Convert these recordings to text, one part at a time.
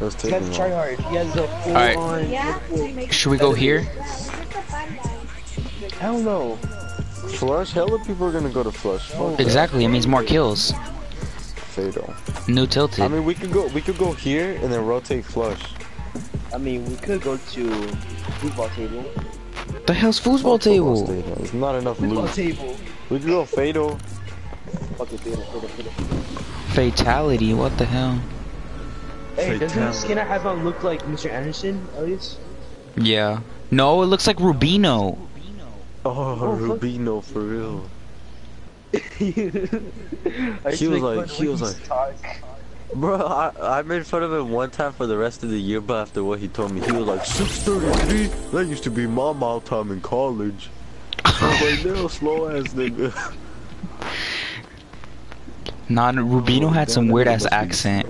It was He taking has try long. hard. He has to full Alright. on. Yeah. Should we go here? Hell no. Flush? Hella people are gonna go to Flush. Fuck that. Exactly, it means more kills. Fatal. New I mean, we could go. We could go here and then rotate Flush. I mean, we could go to football table. The hell's foosball Football table? stadium. There's not enough Football loot. table. We could go Fatal. Fuck it, fatal, fatal, fatal. Fatality, what the hell? Hey, doesn't the Fatality. skin I have on look like Mr. Anderson, at least? Yeah. No, it looks like Rubino. Oh, oh fuck. Rubino for real. I He was like- he was used to talk. Bro, I, I made fun of him one time for the rest of the year, but after what he told me, he was like, 633? That used to be my mile time in college. I was like, no, slow ass nigga. Nah, Rubino had some weird ass must be- accent.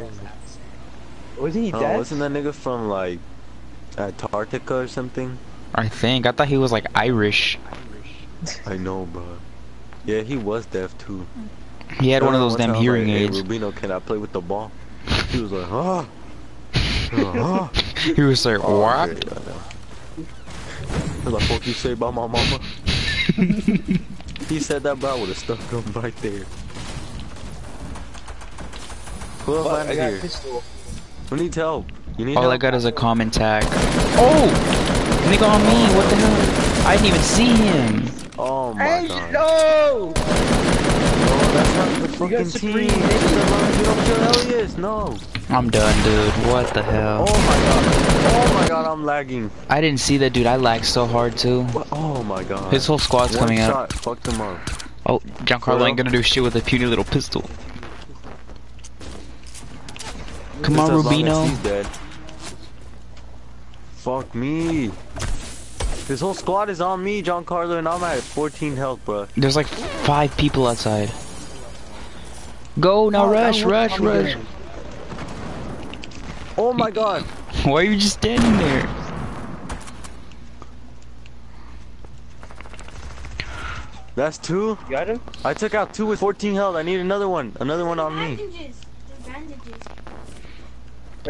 Wasn't he Oh, dead? wasn't that nigga from like Antarctica or something? I think. I thought he was like Irish. I know, bro. Yeah, he was deaf too. He had one of Remember those damn time I was hearing like, hey, aids. Rubino, can I play with the ball? He was like, huh? huh? He was like, Oh, what? okay, yeah. He was like, fuck you say about my mama? he said that, bro, I would've stuck him right there. Who else Fuck, I got here? pistol. Who needs help? You need All help? I got is a common tag. Oh! Nigga on me, what the hell? I didn't even see him. Oh my Hey, god. no! No, that's not the fucking team. Supreme. That's the You don't kill Elias, no. I'm done, dude. What the hell? Oh my god. Oh my god, I'm lagging. I didn't see that dude. I lagged so hard too. What? Oh my god. His whole squad's One coming up. shot, fucked him up. Oh, Giancarlo Well- ain't gonna do shit with a puny little pistol. Come Just on, as long as Rubino. Dead. Fuck me. This whole squad is on me, Giancarlo, and I'm at 14 health, bro. There's like five people outside. Go now, Oh, rush, rush, rush. gun. Oh my god. Why are you just standing there? That's two. You got him? I took out two with 14 health. I need another one. Another one on me. Bandages.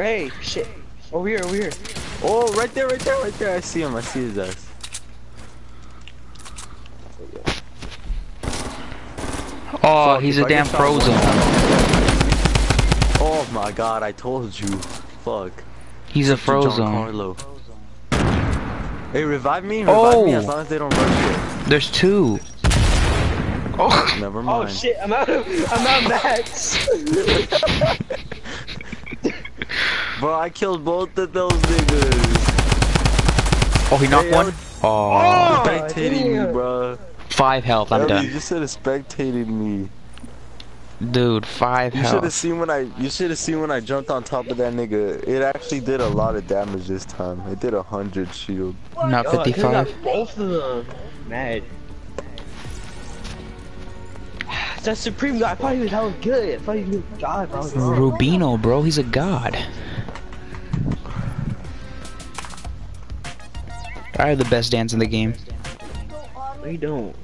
The. Hey, shit. Over here, over here. Oh, right there, right there, right there. I see him. I see his ass. Oh, Fuck, he's if a I damn get shot one frozen. Oh my god, I told you. Fuck. He's a frozen. Hey, revive me, revive oh! me Oh. as long as they don't rush There's two. Oh, it. Never Oh shit, I'm out of, I'm out of max. Bro, I killed both of those niggas. oh, he knocked Hey, one. Oh, Oh, spectating me, bro. five health. I'm Ellie, done, You should have spectated me. dude. Five You should have health. seen when I. You should have seen when I jumped on top of that nigga. It actually did a lot of damage this time. It did a hundred shield. Not I could've 55. got Both of them. Mad. That Supreme guy, I thought he was hella good. I thought he was a god, bro. Rubino, bro. He's a god. I have the best dance in the game. No, you don't.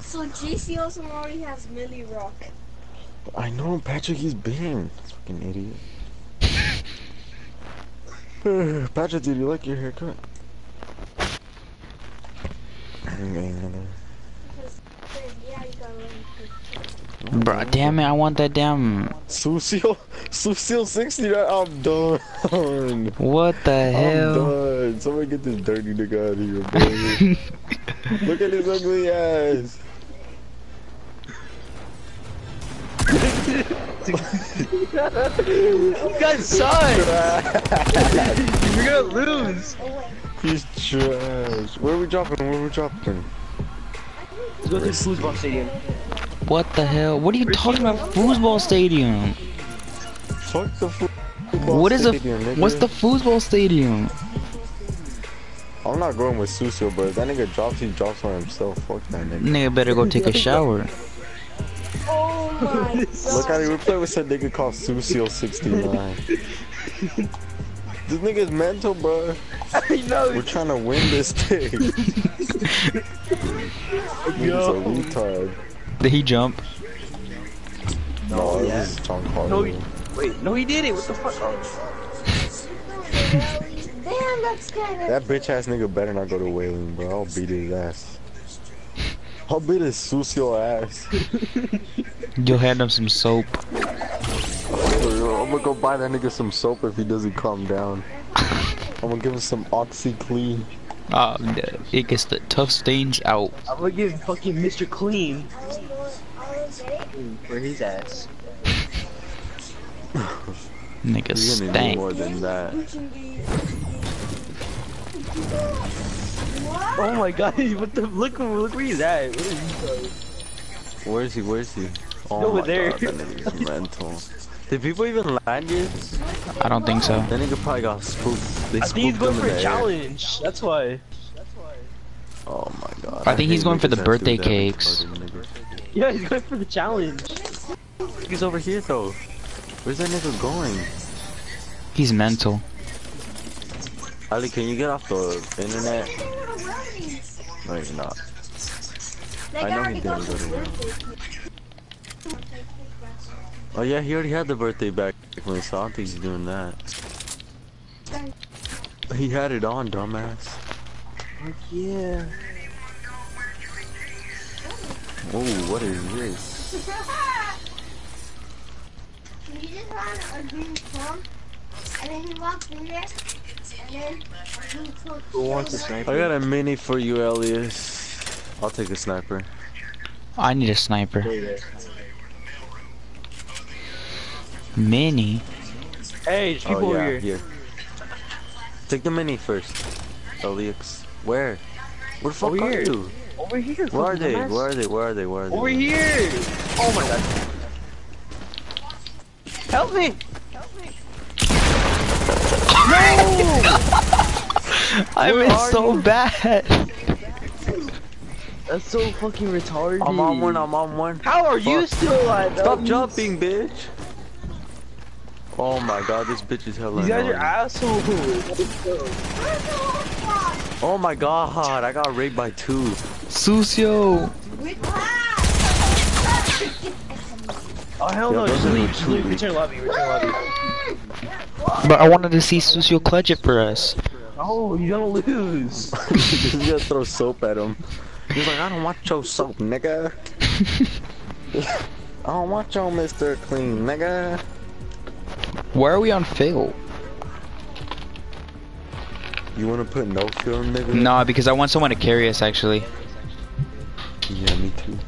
So JC also already has Millie Rock. I know, Patrick. He's big. Fucking idiot. Patrick, did you like your haircut? Yeah, you got one. Bro, damn it. I want that damn. Susil, Susil 60. I'm done. What the hell? I'm done. Somebody get this dirty nigga out of here, bro. Look at his ugly ass. You guys suck! You're gonna lose! He's trash. Where are we dropping? Where are we dropping? Let's go to the football stadium. What the hell? What are you talking about? Foosball stadium. Fuck the football What is a? stadium, nigga. What's the foosball stadium? I'm not going with Susil, but if that nigga drops, he drops on himself. Fuck that nigga. Nigga better go take a shower. Oh my Look at it. We play with some nigga called Susil 69. this nigga's mental, bro. I know. We're trying to win this thing. Nigga's a retard. Did he jump? No, oh, yeah. this is John No, he, wait, no, he did it. What the fuck? Oh, Damn, that's kind of. That bitch ass nigga better not go to Wailing, bro. I'll beat his ass. I'll beat his sucio ass. You'll hand him some soap. I'm gonna go buy that nigga some soap if he doesn't calm down. I'm gonna give him some OxiClean. Uh, it gets the tough stains out. I'm gonna give fucking Mr. Clean for his ass. Nigga He's gonna need stank. more than that. Oh my god, what the look look where he's at. What is he? Where is he? Where is he? Oh Over my there. god, that nigga's mental. Did people even land yet? I don't think so. That nigga probably got spooked. They I think he's going for a the air. challenge. That's why. Oh my god. I think he's going for the birthday cakes. retarded. Yeah, he's going for the challenge. He's over here though. Where's that nigga going? He's mental. Ali, can you get off the internet? No, you're not. I know he didn't go to work. Oh yeah, he already had the birthday back when so I don't think he's doing that. He had it on, dumbass. Yeah. Oh, what is this? He just found a green plum, and then he walked in there, and then he took. Who wants a sniper? I got a mini for you, Elias. I'll take a sniper. I need a sniper. Hey, Mini. there's oh, people oh, over yeah, here. here. Take the mini first. Elias. Where? Where the fuck Over are here. you? Over here. Where are fucking they? Where are they? Where are they? Where are they? Over here. Oh my god. Help me. I Where missed are so you? bad. That's so fucking retarded. I'm on one, I'm on one. How are you still alive? Stop jumping, bitch! Oh my god, this bitch is hella You guys are annoying. assholes. Oh my god, I got raped by two. Sucio. Oh hell Yeah, no, those just leave, just leave, return lobby, return lobby. But I wanted to see Sucio clutch it for us. Oh, you're gonna lose. He's gonna throw soap at him. He's like, I don't want your soap, nigga. I don't want your Mr. Clean, nigga. Why are we on fail? You wanna put no film, nigga? Nah, because I want someone to carry us actually. Yeah, me too.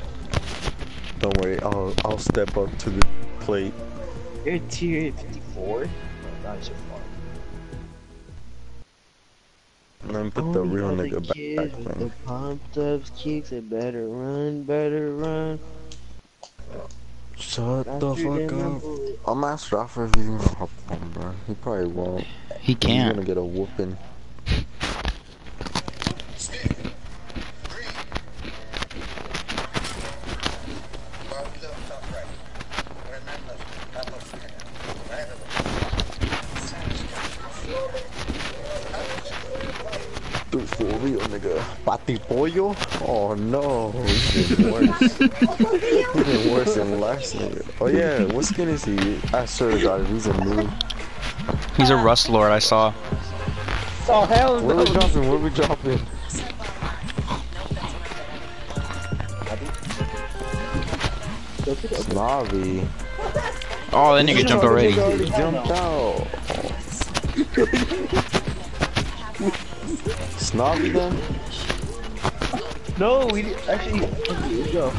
Don't worry, I'll I'll step up to the plate. You're tier 54? Oh, God, so far. And then put the real nigga back, back The pumped up kicks, it better run, better run. Shut the fuck up. bullet. I'm ask Rafa if he's gonna hop on, bro. He probably won't. He can't. He's gonna get a whooping. Dude, for real, nigga. Pati pollo? Oh no, he's been worse. he's worse than last nigga. Oh yeah, what skin is he? I swear to God, he's a noob. He's a rust lord. I saw. Oh hell Where no! we dropping? Where we dropping? Navi. Oh, that nigga jumped already. Jumped out. Snobby then? No, we actually, okay, let's go.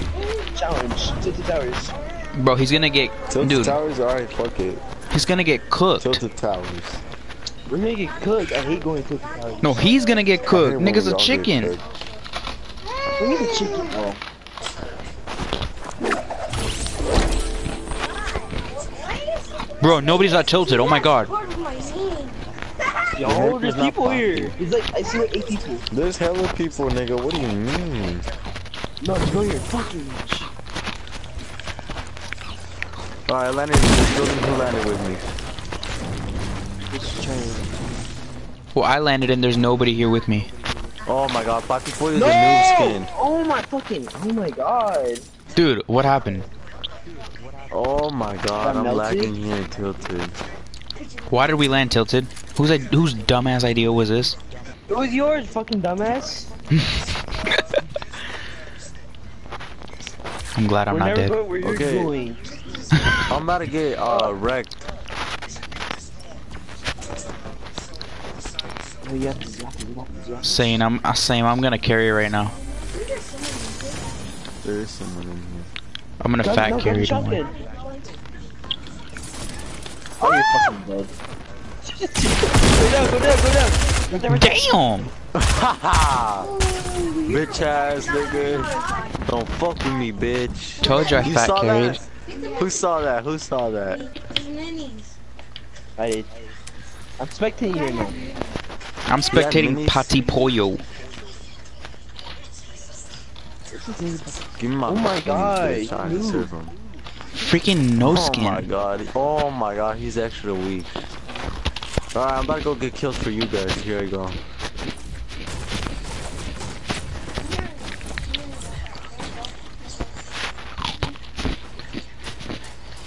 Challenge, Tilted Towers. Bro, he's gonna get. Tilted Dude, Towers? Alright, fuck it. he's gonna get cooked. Tilted Towers. We're gonna get cooked. I hate going to Tilted Towers. No, he's gonna get cooked. Nigga's we a chicken. We need a chicken. Oh. Bro, nobody's not tilted. Oh my god. Yo, heck there's people popping? here. It's like, I see like eight people. There's hella people, nigga. What do you mean? No, just go here. Fucking. Alright, I landed in this building. Who landed with me? Just trying. Well, I landed and there's nobody here with me. Oh my god, Pati Pollo is a noob skin. Oh my fucking. Oh my god. Dude, what happened? Oh my god, Got I'm melted? lagging here tilted. Why did we land tilted? Whose i- whose dumbass idea was this? It was yours, fucking dumbass. I'm glad I'm We're not dead. going where you're Okay. I'm about to get uh wrecked. Saying I'm I'm saying I'm gonna carry right now. There is someone in here. I'm gonna Gun- fat no, carry. don't shotgun. Oh, you're fucking dead. Go down, go down, go down. Right there, right there. Damn! Haha! bitch ass nigga. Don't fuck with me, bitch. Told you I fat saw carried. that? Who saw that? Who saw that? I did. I'm spectating here now. I'm spectating minis. Pati Pollo. Give me my Oh my God, bitch. I dude. deserve him. Freaking no oh skin. Oh my god. Oh my god, he's extra weak. Alright, I'm about to go get kills for you guys. Here I go. And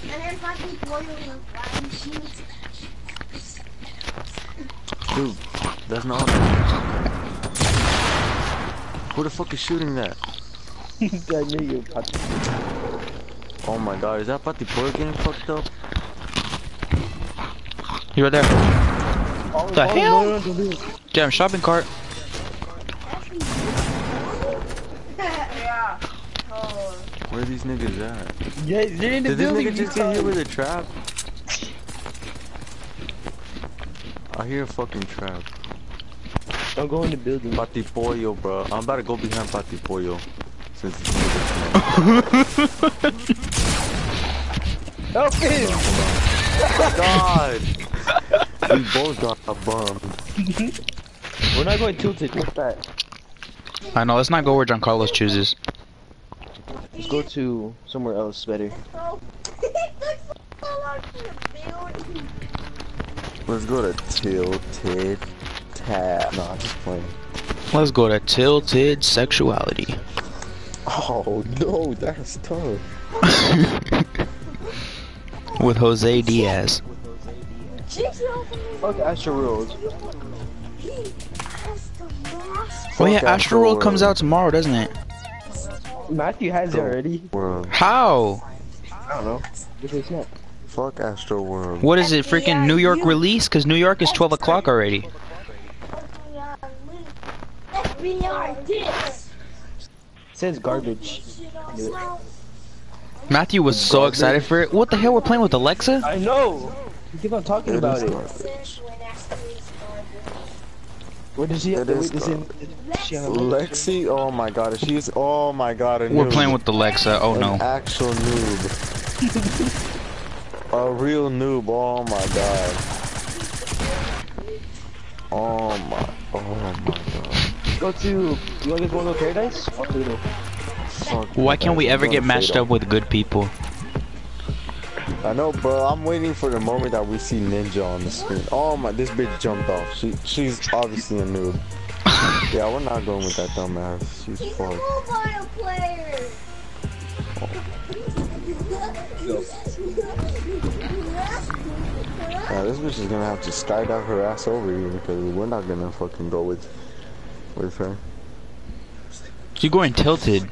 then fucking boil the frying sheets. Dude, that's not. Who the fuck is shooting that? I knew you. Patrick. Oh my god, is that Pati Boy getting fucked up? You right there. Oh, The oh, hell? No, no, don't. Damn, shopping cart. yeah. Oh. Where are these niggas at? Yeah, they're in the Did this building. nigga just you get hit with it. a trap? I hear a fucking trap. Don't go in the building. Pati Pollo, bro. I'm about to go behind Pati Pollo. Since it's niggas Help him! God! we both got a bum. We're not going tilted. What's that? I know, let's not go where Giancarlo chooses. Let's go to somewhere else better. So, it looks so long for the building. Let's go to Tilted Tab. Nah, just playing. Let's go to tilted sexuality. Oh no, that's tough. With Jose Diaz. Fuck Astroworld. Oh yeah, Fuck Astroworld comes out tomorrow, doesn't it? Matthew has it already. World. How? I don't know. What is that? Fuck Astro World. What is it, freaking New York release? Cause New York is 12 o'clock already. FBI this. says garbage. Matthew was so excited for it. What the hell, we're playing with Alexa? I know. You keep on talking It about it. garbage. What does she have It to is wait? Is it, she have Lexi, oh my god, she's oh my god, a We're playing with Alexa. Oh An no. actual noob. a real noob, oh my god. Oh my, oh my god. Go to. You want to go to Paradise? I'll do it. Fuck Why can't we ever get matched up with good people? I know, bro. I'm waiting for the moment that we see Ninja on the screen. Oh my, this bitch jumped off. She, she's obviously a noob. yeah, we're not going with that dumbass. She's He's a fucked. mobile player. Yeah, this bitch is gonna have to skydive her ass over here because we're not gonna fucking go with, with her. You're going tilted.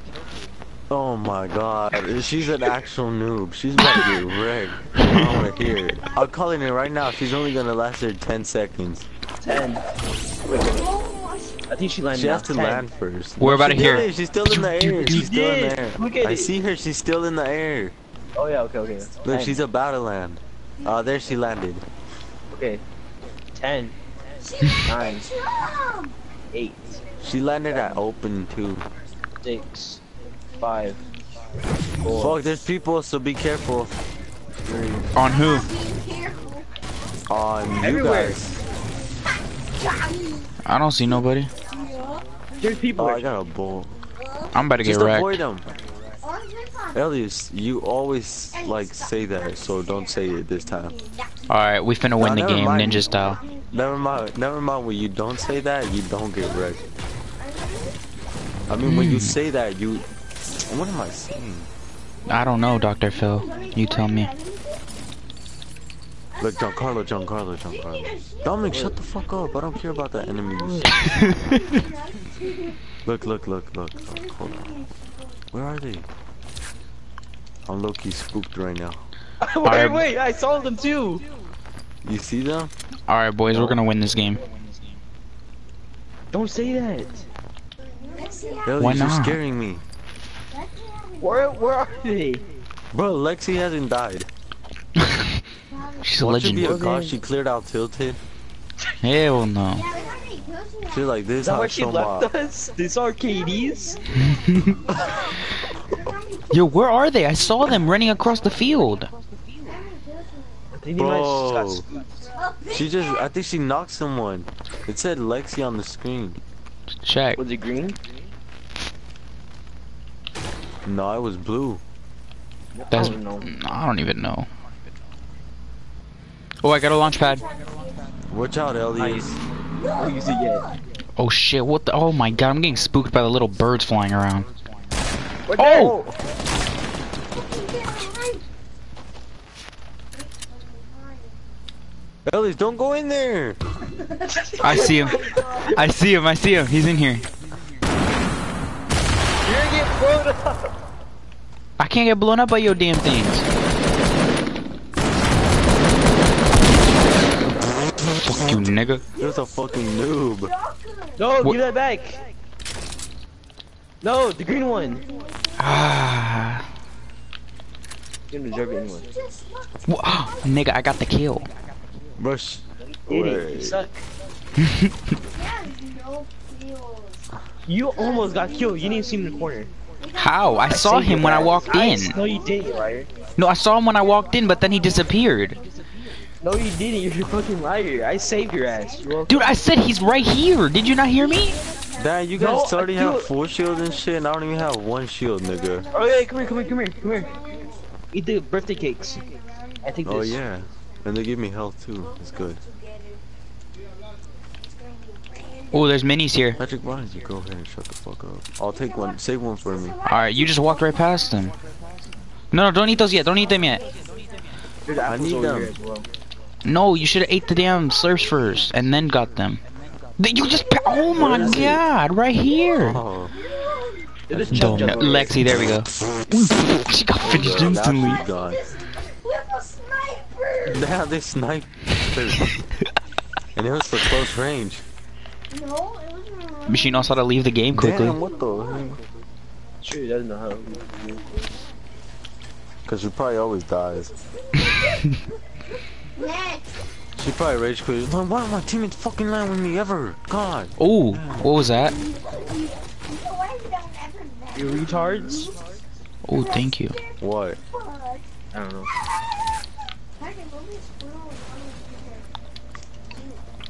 Oh my god, she's an actual noob. She's about to get wrecked. I don't wanna hear it. I'm calling it right now. She's only gonna last her 10 seconds. Ten. I think she landed. She has now. to 10. land first. We're about She to hear it. She's still in the air. She's still in the air. Look at I it. see her. She's still in the air. Oh yeah. Okay. Okay. Look, 10. she's about to land. Oh, there she landed. okay. Ten. Nine. Eight. She landed at open too. Six. Five. Four. Fuck, there's people, so be careful. On who? On you Everywhere. guys. I don't see nobody. There's people. Oh, I got a bull. I'm about to get Just avoid them. Elias, you always like say that, so don't say it this time. Alright, we finna win Nah, the game, mind. ninja style. Never mind. Never mind. When you don't say that, you don't get wrecked. I mean, when you Hmm. say that, you. What am I saying? I don't know, Dr. Phil. You tell me. Look, Giancarlo, Giancarlo, Giancarlo. Dominic, shut the fuck up. I don't care about the enemies. Look, look, look, look. look hold on. Where are they? I'm low-key spooked right now. wait, Alright. wait, I saw them too. You see them? Alright, boys, we're gonna win this game. Don't say that. Ellie, Why you're not? scaring me. Where, where are they? Bro, Lexi hasn't died. She's a Watch it be a god, she cleared out Tilted. Hell no. She's like, this Is that where hot she left us? This arcades? Yo, where are they? I saw them running across the field. I think they might Bro. just got spooked. She just, I think she knocked someone. It said Lexi on the screen. Check. Was it green? No, it was blue. That's. I don't know. I don't even know. Oh, I got a launch pad. Watch out, Ellie. Nice. Don't use it yet. Oh shit! What the? Oh my god! I'm getting spooked by the little birds flying around. What Oh! Ellie, don't go in there. I see him. I see him. I see him. He's in here. You're gonna get blown up. I can't get blown up by your damn things. Fuck you, nigga. There's a fucking noob. No, What- give that back. No, the green one. Ah, You don't deserve it anyway. Wha- nigga, I got the kill. Rush. Idiot, you suck. You almost got killed. You didn't see him in the corner. How? I saw him when I ass. walked in. No, you didn't, liar. No, I saw him when I walked in, but then he disappeared. No, you didn't. You're a fucking liar. I saved your ass. You're. Dude, I said he's right here. Did you not hear me? Damn, you guys No, already have four shields and shit, and I don't even have one shield, nigga. Oh yeah, come here, come here, come here, come here. Eat the birthday cakes. I think Oh this. yeah, and they give me health too. It's good. Oh, there's minis here. Patrick, why don't you go ahead and shut the fuck up? I'll take one. Save one for me. Alright, you just walked right past them. No, no, don't eat those yet. Don't eat them yet. There's I need them. well. No, you should have ate the damn slurps first and then got them. You just. Pa- oh my Where is it? god, right here. Oh, There's a Don't know. jug over here. Lexi, there we go. She got finished now instantly. she's. With a sniper! Damn, they sniped. and it was for close range. No, it wasn't. But she knows how to leave the game quickly. Damn, what the heck? Sure, he doesn't know how. Cause she probably always dies. Next. She probably rage quit. Why don't my teammates fucking land with me ever? God. Oh, what was that? Why we don't ever met? You retards? Oh, thank you. What? I don't know.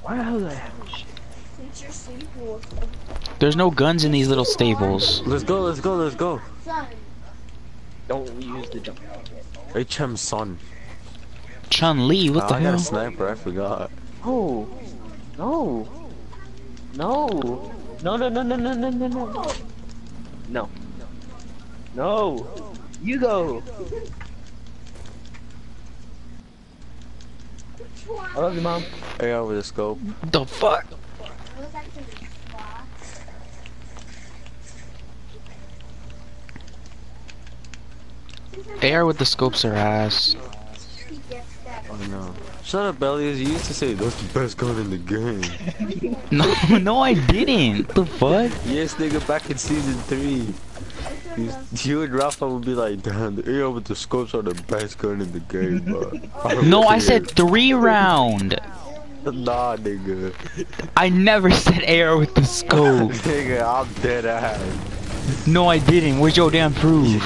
Why the hell do I have this shit? Since you're simple, There's no guns in these little stables. Let's go, let's go, let's go. Don't use the jump. HM Son. Chun Li, what the Oh, I got a sniper, I forgot. No. No. No. No, no, no, no, no, no, no, no. No. No. You go. I love you, mom. AR with a scope. The fuck? It was actually Fox. AR with the scopes are ass. He gets that. Oh no. Shut up, Elliot. You used to say that's the best gun in the game. No, no, I didn't. The fuck? yes, nigga, back in season three. You, you and Rafa would be like, damn, the AR with the scopes are the best gun in the game, bro. No, I said three round. Nah, nigga. I never said AR with the scope. nigga, I'm dead ass. No, I didn't. Where's your damn proof?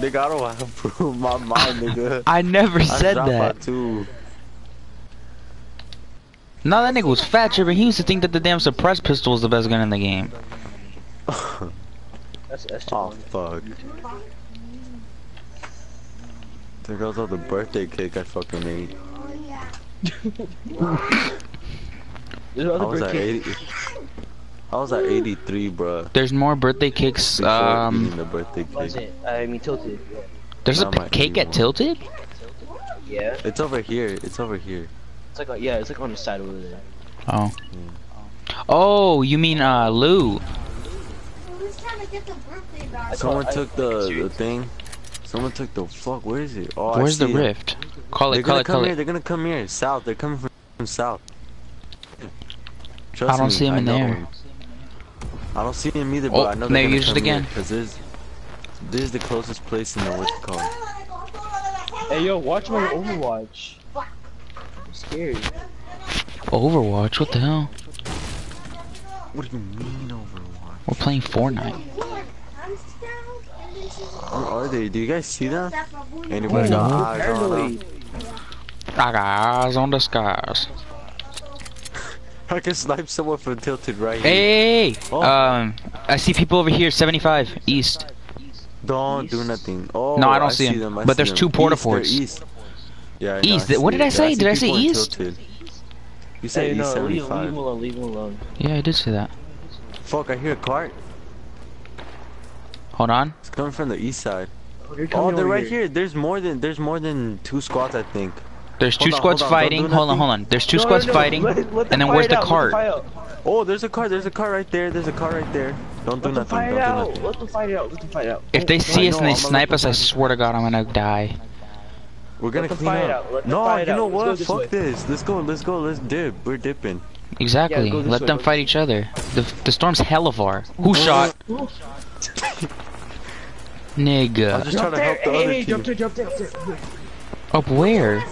nigga, I don't have proof in my mind, nigga. I never I said Rafa that. too. No, that nigga was fat tripping. He used to think that the damn suppressed pistol was the best gun in the game. That's that's too oh, long. fuck. There goes all the birthday cake I fucking ate. Oh yeah. There's I other was at birthday. 80. I was at 83, bro. There's more birthday cakes. Before Um, the birthday cake. Was it? I mean tilted. there's a Not p- my cake at. Tilted. Yeah. It's over here. It's over here. It's like, uh, yeah, it's like on the side over there. Oh. Oh, you mean uh Lou? Who's trying to get the birthday? Someone took the the thing. Someone took the fuck. Where is it? Oh, I Where's the see it. rift? Call They're it, call gonna it, come call here. it. They're gonna come here. South. They're coming from, from south. Trust I don't me, see 'em I in there. there. 'em. I don't see him either, Oh, but I know they they're gonna used it come again. Because this, this is the closest place in the what's it called. Hey, yo, watch my Overwatch. I'm scared. Overwatch, what the hell? What do you mean Overwatch? We're playing Fortnite. Where are they? Do you guys see them? Anybody got no. eyes on? I got eyes on the skies. I can snipe someone from tilted right here. Hey! Oh. Um, I see people over here, 75, east. Don't do nothing. Oh, No, I don't see them. I but there's them. two porta East, they're forts. East. Yeah, I know, East, I what see did I it. say? see Did I say east? Tilted. You Hey, East no, leave, leave 75. him alone, leave him alone. Yeah, I did say that. Fuck, I hear a cart. Hold on. It's coming from the east side. Oh, they're Oh, they're right here. There's more than there's more than two squads, I think. There's two Hold on, squads hold on, don't fighting. Hold on, hold on. There's two No, no, squads no, fighting. let- let them and then where's the out, cart? fight. Oh, there's a car. There's a car right there. There's a car right there. Don't do Let nothing. fight Don't it do out. nothing. Let them fight it out. Let them fight it out. If they I see us and they snipe us, I swear to God, I'm gonna die. We're gonna clean it up. out, No, you know out. Let's go what? Fuck this. Let's go. Let's go. Let's dip. We're dipping. Exactly. go Let way, them go fight each other. The the storm's hella far. Who shot? Who? I'm Nigga. just trying to help the hey, other hey, jump team. there, jump there, jump there. Up where?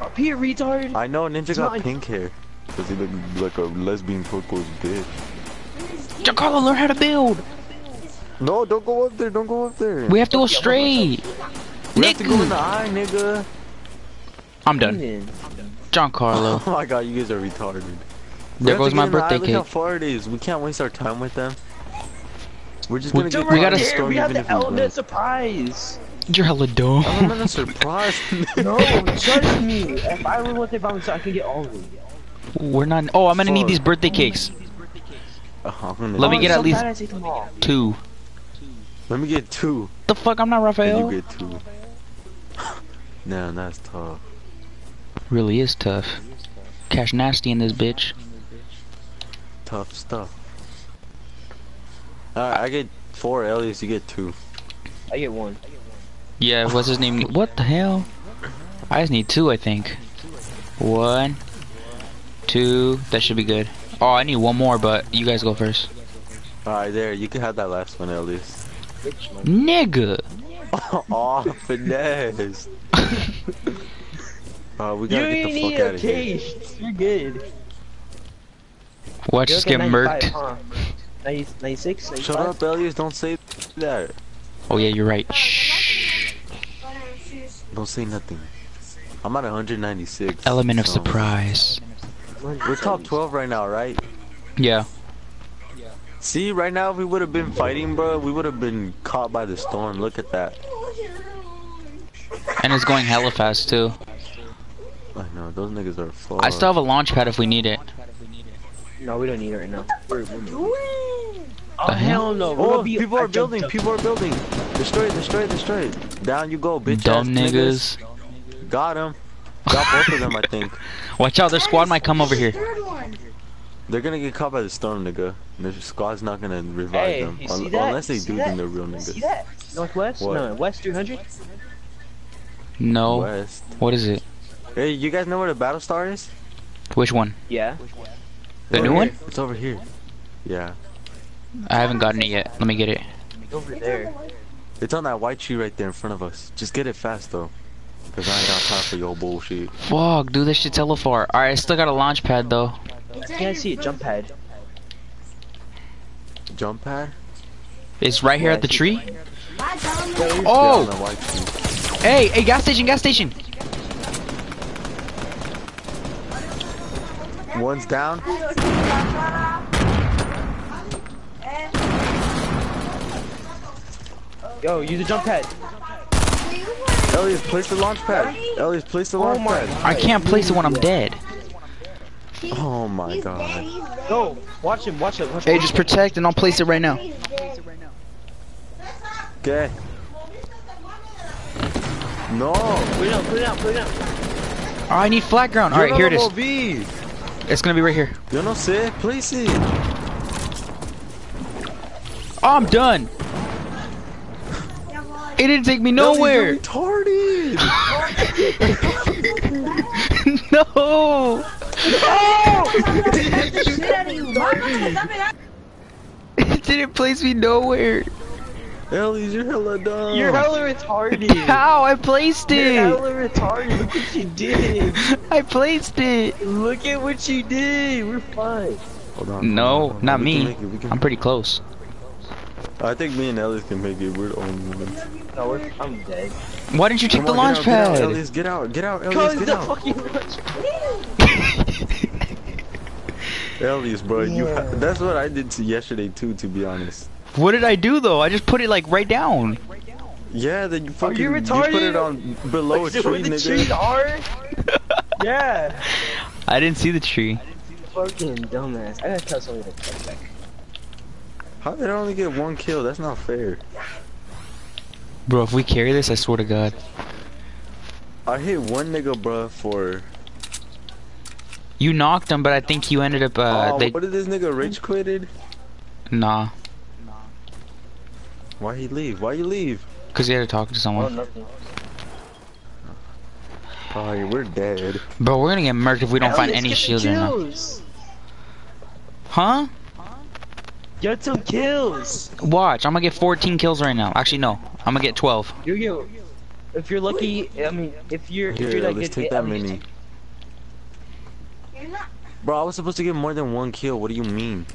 Up here, retard. I know Ninja got mine. pink hair. Does he look like a lesbian turquoise bitch. Giancarlo, learn how to build. No, don't go up there. Don't go up there. We have to go straight. We have to go in the Nigga. eye, nigga. I'm done. Then. Giancarlo. Oh my god, you guys are retarded. There goes my in the eye. birthday Look how far it is. We can't waste our time with them. We're just We- gonna get we caught gotta in the There, storm we have the element surprise. You're hella dumb. I'm not surprised. No, trust me. If I win what they promised, I can get all of them. We're not. Oh, I'm gonna need these birthday cakes. Uh, I'm Let me get at least- bad I take them all. Two. Let me get two. The fuck? I'm not And Raphael. you get two. Nah, that's tough. Really is tough. Cash nasty in this bitch. Tough stuff. Alright, I get four. Elias, you get two. I get one. Yeah, what's his name? What the hell? I just need two, I think. One, two. That should be good. Oh, I need one more, but you guys go first. Alright, there. You can have that last one, Elias. Bitch. Nigga. oh, finesse. Uh, we gotta get the fuck out of here. case. You're good. Watch You're us get like murked. 95, huh? 90, 96, 95? Shut up, Elias. Don't say that. Oh yeah, you're right. Shh. Don't say nothing. I'm at 196. Element of surprise. We're top 12 right now, right? Yeah. See, right now, if we would have been fighting, bro, we would have been caught by the storm. Look at that. And it's going hella fast too. I know, those niggas are full. I still have a launch pad if we need it. No, we don't need it right now. We're, we're moving. The Oh, hell no. Oh, be- people I are building, up. people are building. Destroy it, destroy it, destroy it. Down you go, bitch Dumb ass niggas. Got him. Got both of them, I think. Watch out, their squad might come over here. They're gonna get caught by the storm, nigga. The squad's not gonna revive Hey, them. you Un- see that? Unless they You do, that? then they're real See niggas. that? Northwest? What? No, West 300? No. West. What is it? Hey, you guys know where the battle star is? Which one? Yeah. The Over new here. one? It's over here. Yeah. I haven't gotten it yet. Let me get it. Over there. It's on that white tree right there in front of us. Just get it fast though. Cause I ain't got time for your bullshit. Fuck, dude, this shit's hella far. Alright, I still got a launch pad though. I can't see a jump pad. Jump pad? It's right here Yeah, at the tree. I don't oh! Yeah, Oh! that. Hey, hey, gas station, gas station. One's down. Yo, use a jump pad. Elias, place the launch pad. Elias, place the launch my pad. I can't place it when I'm dead. Oh my god. Go. Watch him, watch him, watch him. Hey, just protect and I'll place it right now. Okay. No. Put it down, put it down, put it down. Oh, I need flat ground. All right, here it is. is. It's gonna be right here. Yo no sé, place it. Oh, I'm done. It didn't take me nowhere. You're retarded. no. shit out of you. Mama, stop it. It didn't place me nowhere. Ellie's, you're hella dumb. You're hella retarded. How? I placed it. You're it. hella retarded. Look what you did. I placed it. Look at what you did. We're fine. Hold on. No, hold on, not We me. make it, we can- I'm pretty close. I think me and Ellis can make it. We're the only ones. No, we're, I'm dead. Why didn't you take Come the on, launch get out, Get out, pad? Ellis, get out, get out, Ellis, Cause get the out. fucking launch. Ellis, bro, you ha that's what I did to yesterday too, to be honest. What did I do though? I just put it like right down. Yeah, then you fucking you you put it on below a tree, the tree nigga. hard? yeah. I didn't see the tree. I didn't see the fucking dumbass. I gotta tell somebody to check back. How did I only get one kill? That's not fair. Bro, if we carry this, I swear to God. I hit one nigga, bro, for. You knocked him, but I think you ended up. Uh, oh, they what did this nigga rich quitted? nah, Why he leave? Why you leave? cause he had to talk to Oh, someone. nothing. Oh, we're dead. Bro, we're gonna get murked if we don't find any shields right now. Huh? Get some kills. Watch, I'm gonna get 14 kills right now. Actually, no, I'm gonna get 12. You get. If you're lucky, I mean, if you're if you're like let's take at that least- mini. You're not. Bro, I was supposed to get more than one kill. What do you mean?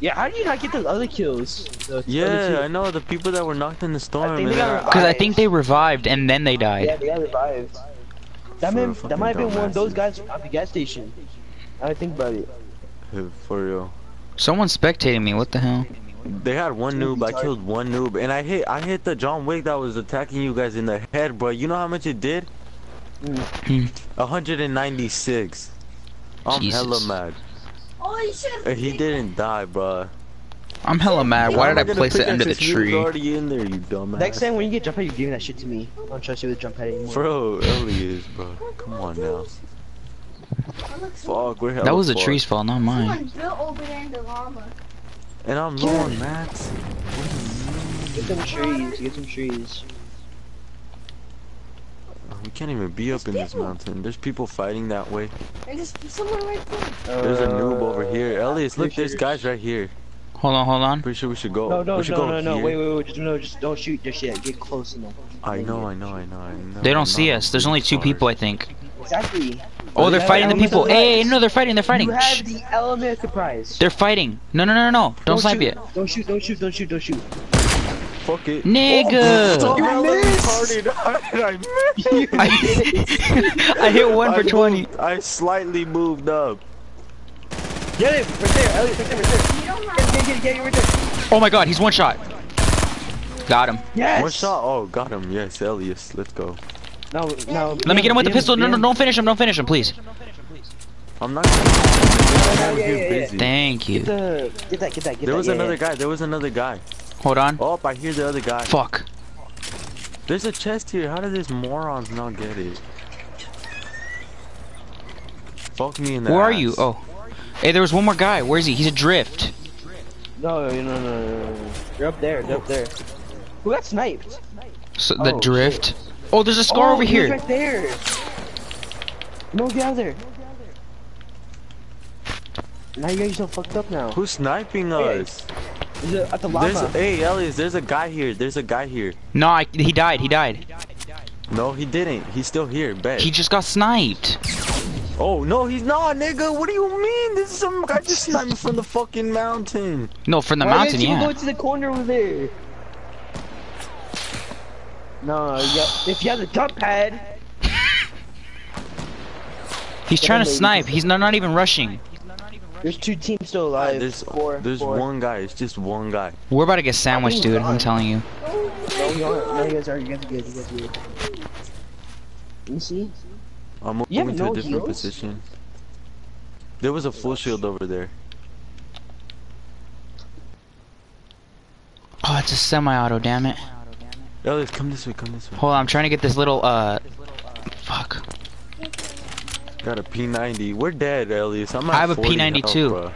Yeah, how did you not get those other kills? The other Yeah. I know the people that were knocked in the storm. think and they got then revived. Cause I think they revived and then they died. Yeah, they got revived. That For may fucking that might have been one of those guys at the gas station. I think about it. For real. Someone's spectating me. What the hell? They had one noob. I killed one noob, and I hit. I hit the John Wick that was attacking you guys in the head, bro. You know how much it did? Hmm. 196. I'm hella mad. Oh, you should have. And he didn't die, bro. I'm hella mad. Why did I place it under the tree? already in there, you dumbass. Next time when you get jump pad, you're giving that shit to me. I don't trust you with jump pad anymore. Bro, Ellie is, bro. Come on now. Fuck, we're That was a fucked. tree's fault, not mine. Someone built over there in the llama. And I'm low on mats. Get some trees. Get some trees. We can't even be up in this mountain. There's people fighting that way. There's someone right there. There's a noob Uh, over here. Elias, look, there's guys right here. Hold on, hold on. Pretty sure we should go. No, no, we should no, go no, no. here. Wait, wait, wait. Just no, just don't shoot just yet. Get close enough. I know, I know, I know, I know. They don't see us. There's only two people, I think. Exactly. Oh, they're fighting the people. of Hey, eh, no, they're fighting. They're fighting. You Shh. have the element of surprise. They're fighting. No, no, no, no, no. Don't snipe shoot. yet. Don't shoot. Don't shoot. Don't shoot. Don't shoot. Fuck it. Nigga. Oh, You missed. I. I, I hit one for I 20. moved- I slightly moved up. Get him right there. Elliot, right there, right there. You Get, have. get, get, get him right there. Oh my god, he's one shot. Got him. Yes. One shot. Oh, got him. Yes, Elias. Let's go. No, no. Let me get him with the pistol. No, no, don't finish him. Don't finish him, please. I'm not. Gonna... I'm yeah, here yeah, yeah. busy. Thank you. Get the, get that, get that, get There that. was yeah, another yeah. guy. There was another guy. Hold on. Oh, I hear the other guy. Fuck. There's a chest here. How did these morons not get it? Fuck me in the Where are you? Oh. Hey, there was one more guy. Where is he? He's adrift. No, no, no, no, no, no. You're up there. You're up there. Who got sniped? So, the Oh, drift. Oh, there's a scar oh, over here. Right there. No, get out of there. Now you guys are fucked up now. Who's sniping Hey, us? Is it at the There's llama? a, hey, Elias, there's a guy here. There's a guy here. No, I, he died. He died. No, he didn't. He's still here. Bet. He just got sniped. Oh no, he's not, nigga. What do you mean? This is some guy just sniped me from the fucking mountain. No, from the Why mountain, didn't you yeah. go to the corner over there? No, you got, if you have the jump pad, He's trying to snipe. He's not, not even rushing. there's two teams still alive. There's four, there's four. one guy. It's just one guy. We're about to get sandwiched, dude. I'm telling you. No, you aren't. No, you guys are. You guys are good. You guys are good. Let me see. I'm You have moving to no a different heals? position. There was a full oh, shield over there. Oh, it's a semi-auto. Damn it. Elias, come this way, come this way. Hold on, I'm trying to get this little uh. Fuck. Got a P90. We're dead, Elias. I'm at I have a 40 P92. health, bro.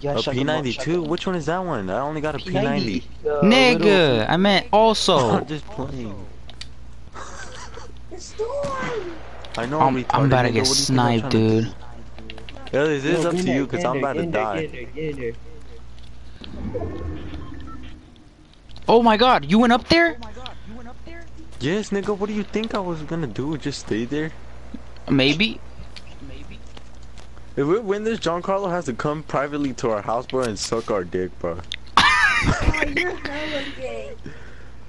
Yeah, A shotgun bolt, P92? Which one is that one? I only got a P90. Uh, Nigga, little- I meant also. I'm just playing. The storm. I know I'm, I'm about to get What do you think I'm sniped, to dude. do? Elias, this is up to you, because I'm about to get in there, die. get in there, there. Oh my god, you went up there? Yes, nigga, what do you think I was gonna do? Just stay there? Maybe. Maybe. If we win this, Giancarlo has to come privately to our house, bro, and suck our dick, bro. Oh, you're hella gay.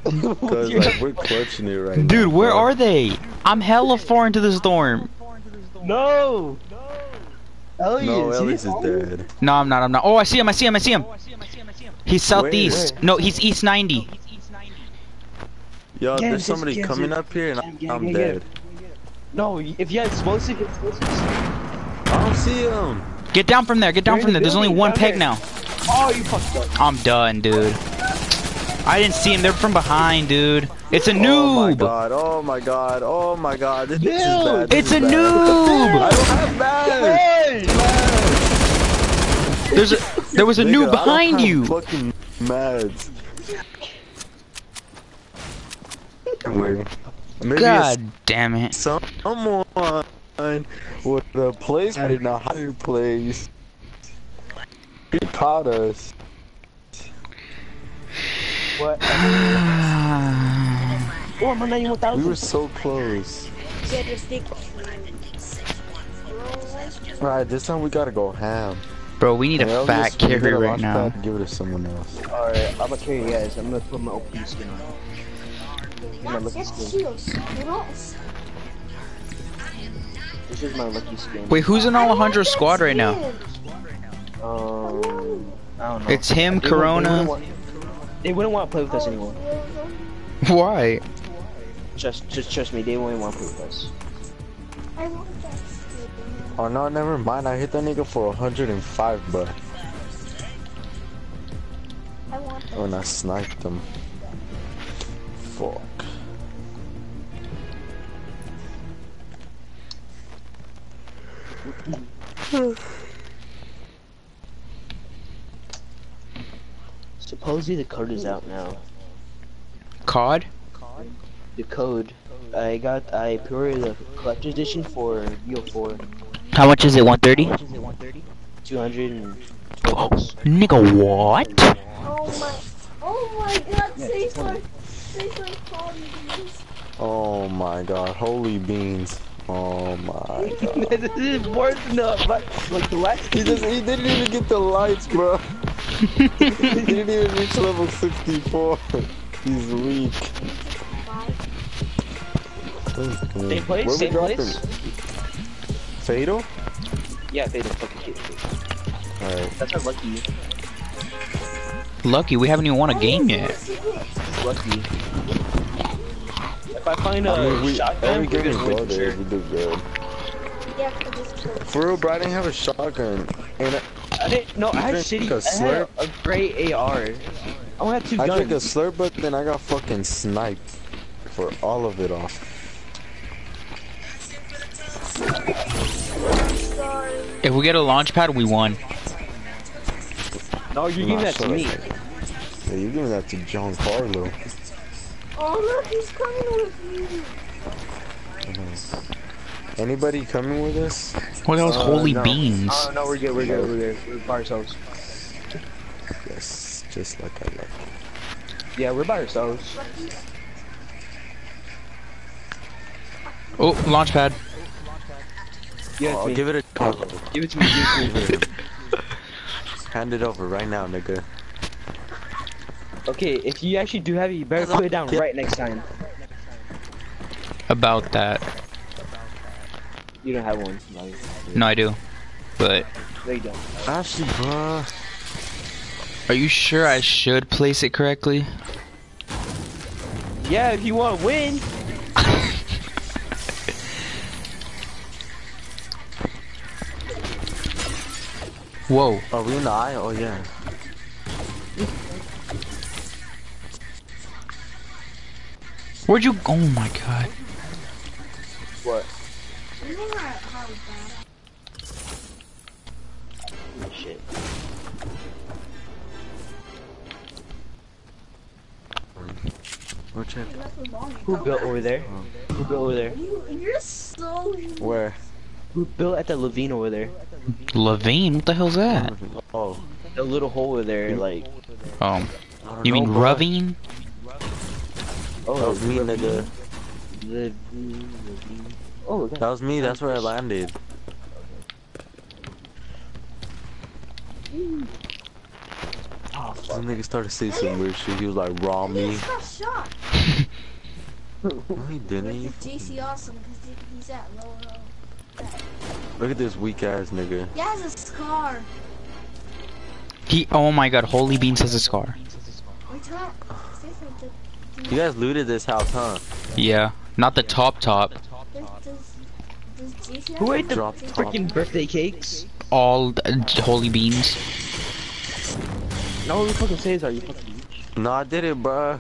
Cause like we're clutching it right now. Dude, where bro. are they? I'm hella far into the storm. No! Elliot, No, see Elias this? is dead. No, I'm not, I'm not. Oh, I see him, I see him, I see him. He's southeast. where? No, he's east 90. Yo, Yes, there's somebody yes, yes, coming yes. up here and I'm yeah, yeah. dead. No, if you had explosive, explosives. I don't see him. Get down from there, get down You're in from the there. There's only one down peg now. Oh, you fucked up. I'm done, dude. I didn't see him. They're from behind, dude. It's a noob. Oh my noob. god, oh my god, oh my god. This, this is bad. this It's is a bad. I noob. don't have bags. There's a there was a Nigga, I noob behind you. Fucking mads. Maybe God damn it. it's someone with a place in a higher place. He caught us. What? oh, I'm on 91,000. We were so close. Get a stick. Alright, this time we gotta go ham. Bro, we need Hey, a I'll fat just get carry right now. pad and Give it to someone else. Alright, I'm gonna carry you guys. I'm gonna put my OP skin on. My lucky skin. This is my lucky skin. Wait, who's in Alejandro squad right now? Um, I don't know. It's him, They wouldn't- They Corona. wouldn't, want, they wouldn't want to play with us anymore. Why? Just, just trust me. They wouldn't want to play with us. Oh no, never mind. I hit that nigga for 105, but I want when I sniped him. Fuck. Supposedly the code is out now. COD? The code. I got. I pre-ordered the collector's edition for BO4. How much is it? 130? 200 and Oh, nigga, what? Oh my. Oh my god. Yeah, Say it's funny. some. Say some calling these. Oh my god, holy beans. Oh my god. this is worse than the like, like the last. He just he didn't even get the lights, bro. he didn't even reach level 64. He's weak. Same place, Where we same dropping? place. Fatal? Yeah, they don't fucking get it. Alright. That's not lucky. Lucky, we haven't even won a game yet. Lucky. If I find a I mean, we, shotgun, every we're game we gonna go win for there, sure. we do good. Yeah, for this kid. For real, bro, I didn't have a shotgun. And I didn't. No, I had Drink shitty. a I had a, a great AR. I only had two I drank a guns. slurp, but then I got fucking sniped for all of it off. Sorry. If we get a launch pad, we won. No, you're giving that to me. Yeah, you're giving that to Giancarlo. Oh look, he's coming with me. Anybody coming with us? What else? Uh, Holy no. beans. Oh no, we're good. We're good. We're good. We're by ourselves. Yes, just like I like. Yeah, we're by ourselves. Oh, launch pad. Give it oh, to I'll me. give it a Give it to me. Give it to me. Hand it over right now, nigga. Okay, if you actually do have it, you better put it down right next time. About that. You don't have one. No, No, I do. But no you don't. Actually, bruh. are you sure I should place it correctly? Yeah, if you want to win. Whoa. Are we in the eye? Oh yeah. Where'd you? Oh my god. What? You know how, how bad. Shit. Which it? That's what bomb Who built over there? Who built over there? You, you're so. Where? Who built at the Levine over there? Levine? What the hell's that? Oh. The little hole over there, like. Um, you know, mean bro. Ravine? That was me, nigga. Levine, Levine. Oh, That was me. That's where I landed. Oh, This nigga started saying some weird shit. He was like, raw He me. just shot. No, he didn't. He- With Awesome because he's at low low. Look at this weak ass nigga. He has a scar. He. Oh my god. Holy Beans has a scar. Wait till I say something. You guys looted this house, huh? Yeah. Not the top top. Does, does, Who ate the freaking birthday cakes? All uh, Holy Beans. No, what you fucking say is are you fucking? No, I did it, bruh.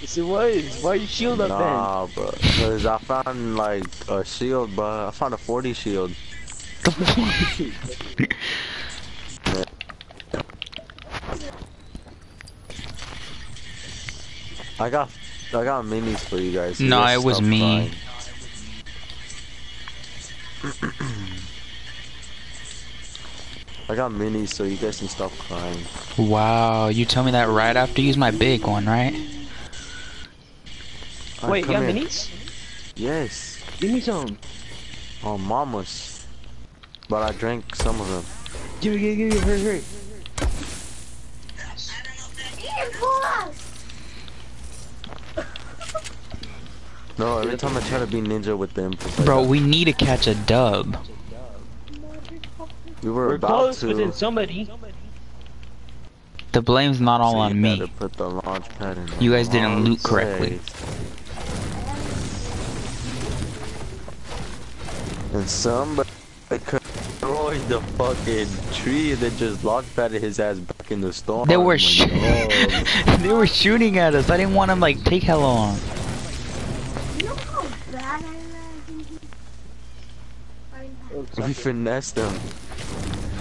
Yes, it was. Why are you shield up Nah, bro. Cause I found like a shield, bro. I found a 40 shield. I got, I got minis for you guys. No, Just it was me. I got minis so you guys can stop crying. Wow. You tell me that right after you use my big one, right? Then? Wait, you come got minis? Yes. Give me some. Oh, mamas. But I drank some of them. Give me, give me, give me, hurry, hurry. Ian, pull us! No, every time I try to be ninja with them, it's like Bro, that. we need to catch a dub. we were We're about close, to. but then somebody. The blame's not all so on me. Put the launch pad in You guys didn't loot correctly. place. And somebody destroyed the fucking tree and then just launch padded his ass back in the storm. They were oh Like, sh- oh. they were shooting at us. I didn't want them like take hella long. You know how bad I? We finessed them.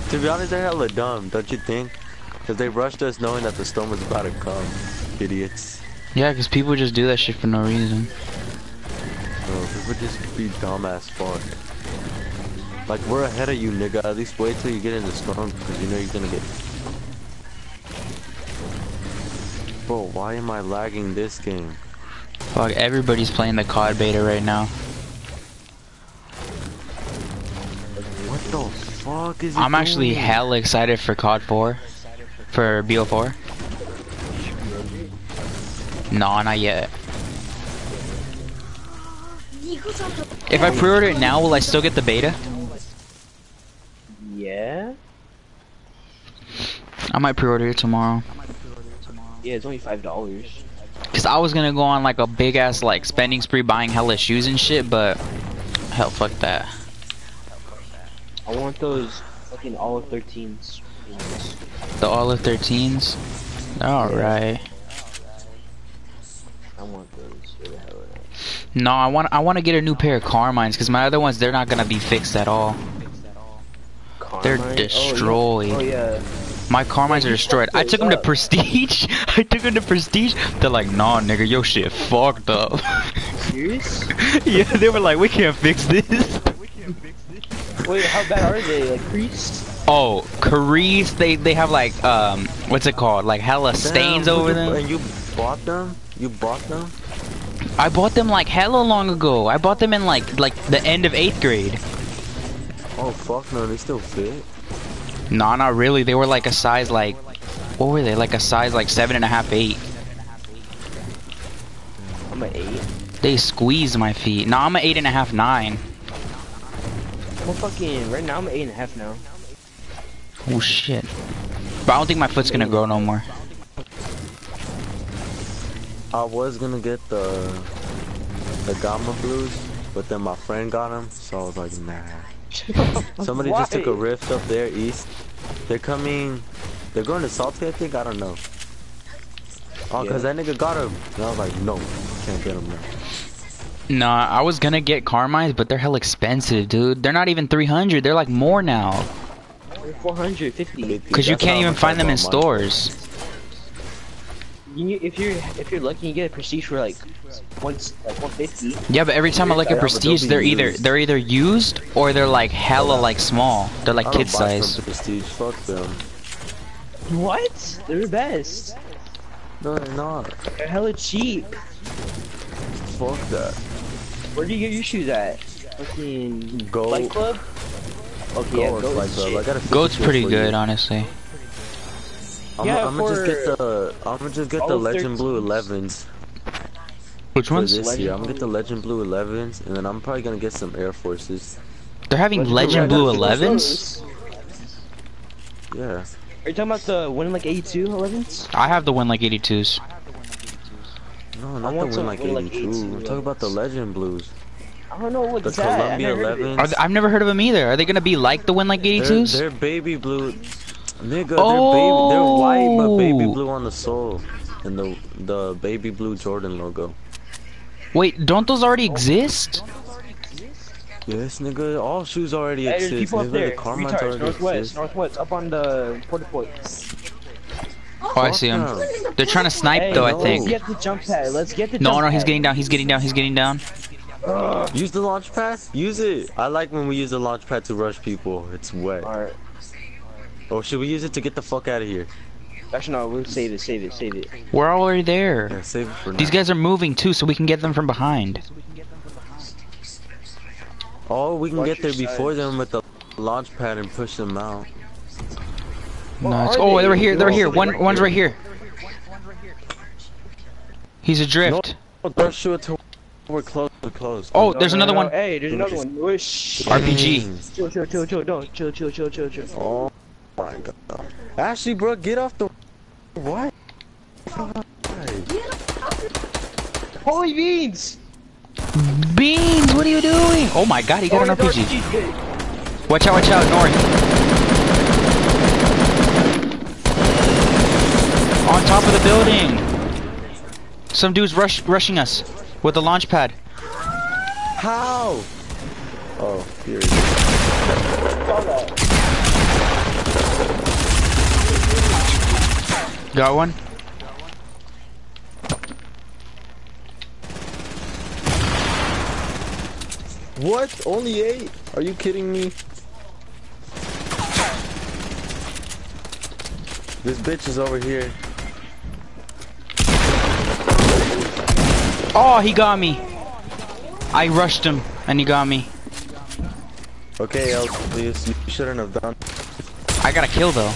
To be honest, they're hella dumb, don't you think? Because they rushed us knowing that the storm was about to come. Idiots. Yeah, because people just do that shit for no reason. Bro, people just be dumb as fuck. Like, we're ahead of you, nigga. At least wait till you get in the storm, because you know you're gonna get... Bro, why am I lagging this game? Fuck, everybody's playing the COD beta right now. What the fuck is I'm actually doing? hella excited for COD 4. For BO4. No, not yet. Nico's on the If I pre-order it now, will I still get the beta? Yeah? I might pre-order it tomorrow. Yeah, it's only five dollars. Cause I was gonna go on like a big ass like spending spree buying hella shoes and shit, but hell, fuck that. I want those fucking all of 13s. The all of 13s. All right. I want those. Where the hell are they? No, I want I want to get a new pair of Carmines because my other ones they're not gonna be fixed at all. They're Carmine? destroyed. Oh, yeah. My Carmines are destroyed. I took them to. Prestige. I took them to Prestige. They're like, nah, nigga, your shit fucked up. Oh. Serious? yeah, they were like, we can't fix this. Wait, how bad are they? Like creased? Oh, Carice, they they have like um, what's it called? Like hella Damn, stains over you- them. And you bought them? You bought them? I bought them like hella long ago. I bought them in like like the end of eighth grade. Oh, fuck no, they still fit? Nah, not really. They were like a size like, what were they? Like a size like seven and a half, eight. I'm an eight. They squeezed my feet. Nah, I'm an eight and a half, nine. I'm a fucking right now. I'm an eight and a half now. Oh shit. But I don't think my foot's gonna grow no more. I was gonna get the the Gamma Blues, but then my friend got them, so I was like, nah. Somebody just took a rift up there east. They're coming. They're going to Salty, I think. I don't know. Oh, cause Yeah. that nigga got him. And I was like, no. can't get them now. Nah, I was gonna get Carmines, but they're hell expensive, dude. They're not even 300. They're like more now. 450. Cause you can't even find them in mine. stores. You, if you're if you're lucky, you get a prestige for like once like 150. Yeah, but every time I look at Prestige, they're either used. they're either used or they're like hella like small. They're like kid size. from Prestige. Fuck them. What? They're the best. No, they're not. They're hella cheap. Fuck that. Where do you get your shoes at? Fucking Go. Flight Club. Okay, yeah, Go go like. I got a Goat's pretty good, honestly. I'm, Yeah, I'm gonna just get the. I'm gonna just get the all Legend Blue 11s Which for ones? this Legend year. I'm gonna get the Legend Blue 11s, and then I'm probably gonna get some Air Forces. They're having Legend Blue Blue I gotta get 11s. Yeah. Are you talking about the one in like 82 11s? I have the one like 82s. No, not the want one some like with, like, 82. 82 I'm talking about the Legend Blues. I don't know what's The that. I Columbia never heard 11s. I've never heard of them either. Are they gonna be like the one like They're, 82s? they're baby blue. Nigga, they're baby. They're white, but baby Oh. blue on the sole, and the the baby blue Jordan logo. Wait, don't those already exist? Yes, nigga. All shoes already Hey, exist. people up nigga. there. The Carmines Retards, already northwest, exist. northwest, up on the porta pot. Oh, I see them. Fuck They're trying to snipe Hey, though, I no. let's think. get the jump pad. Let's get the No, jump no, he's getting down. He's getting down. He's getting down. Use the launch pad. Use it. I like when we use the launch pad to rush people. It's wet. Alright. Or should we use it to get the fuck out of here? Actually, no, we'll save it, save it, save it. We're already there. Yeah, save it for These guys are moving too, so we can get them from behind. Oh, we can Watch get there before sides. them with the launch pad and push them out. Nice. Oh, they? they're here. They're Oh, here. they're One, one's right here. He's adrift. Oh, don't shoot it till we're close. We're close. Oh, there's no, another no, one. Hey, there's another one. Whoosh. RPG. Chill, chill, chill, chill, don't chill, chill, chill, chill, chill. Oh my god. Ashley, bro, get off the. What? Holy beans! Beans, what are you doing? Oh my god, he got an RPG. Watch out, watch out, north. On top of the building. Some dude's rush rushing us with a launch pad. How? Oh, here he is. Saw that. Got one? What? Only eight? Are you kidding me? This bitch is over here. Oh, he got me. I rushed him and he got me. Okay, Elvis, you shouldn't have done. I got a kill though.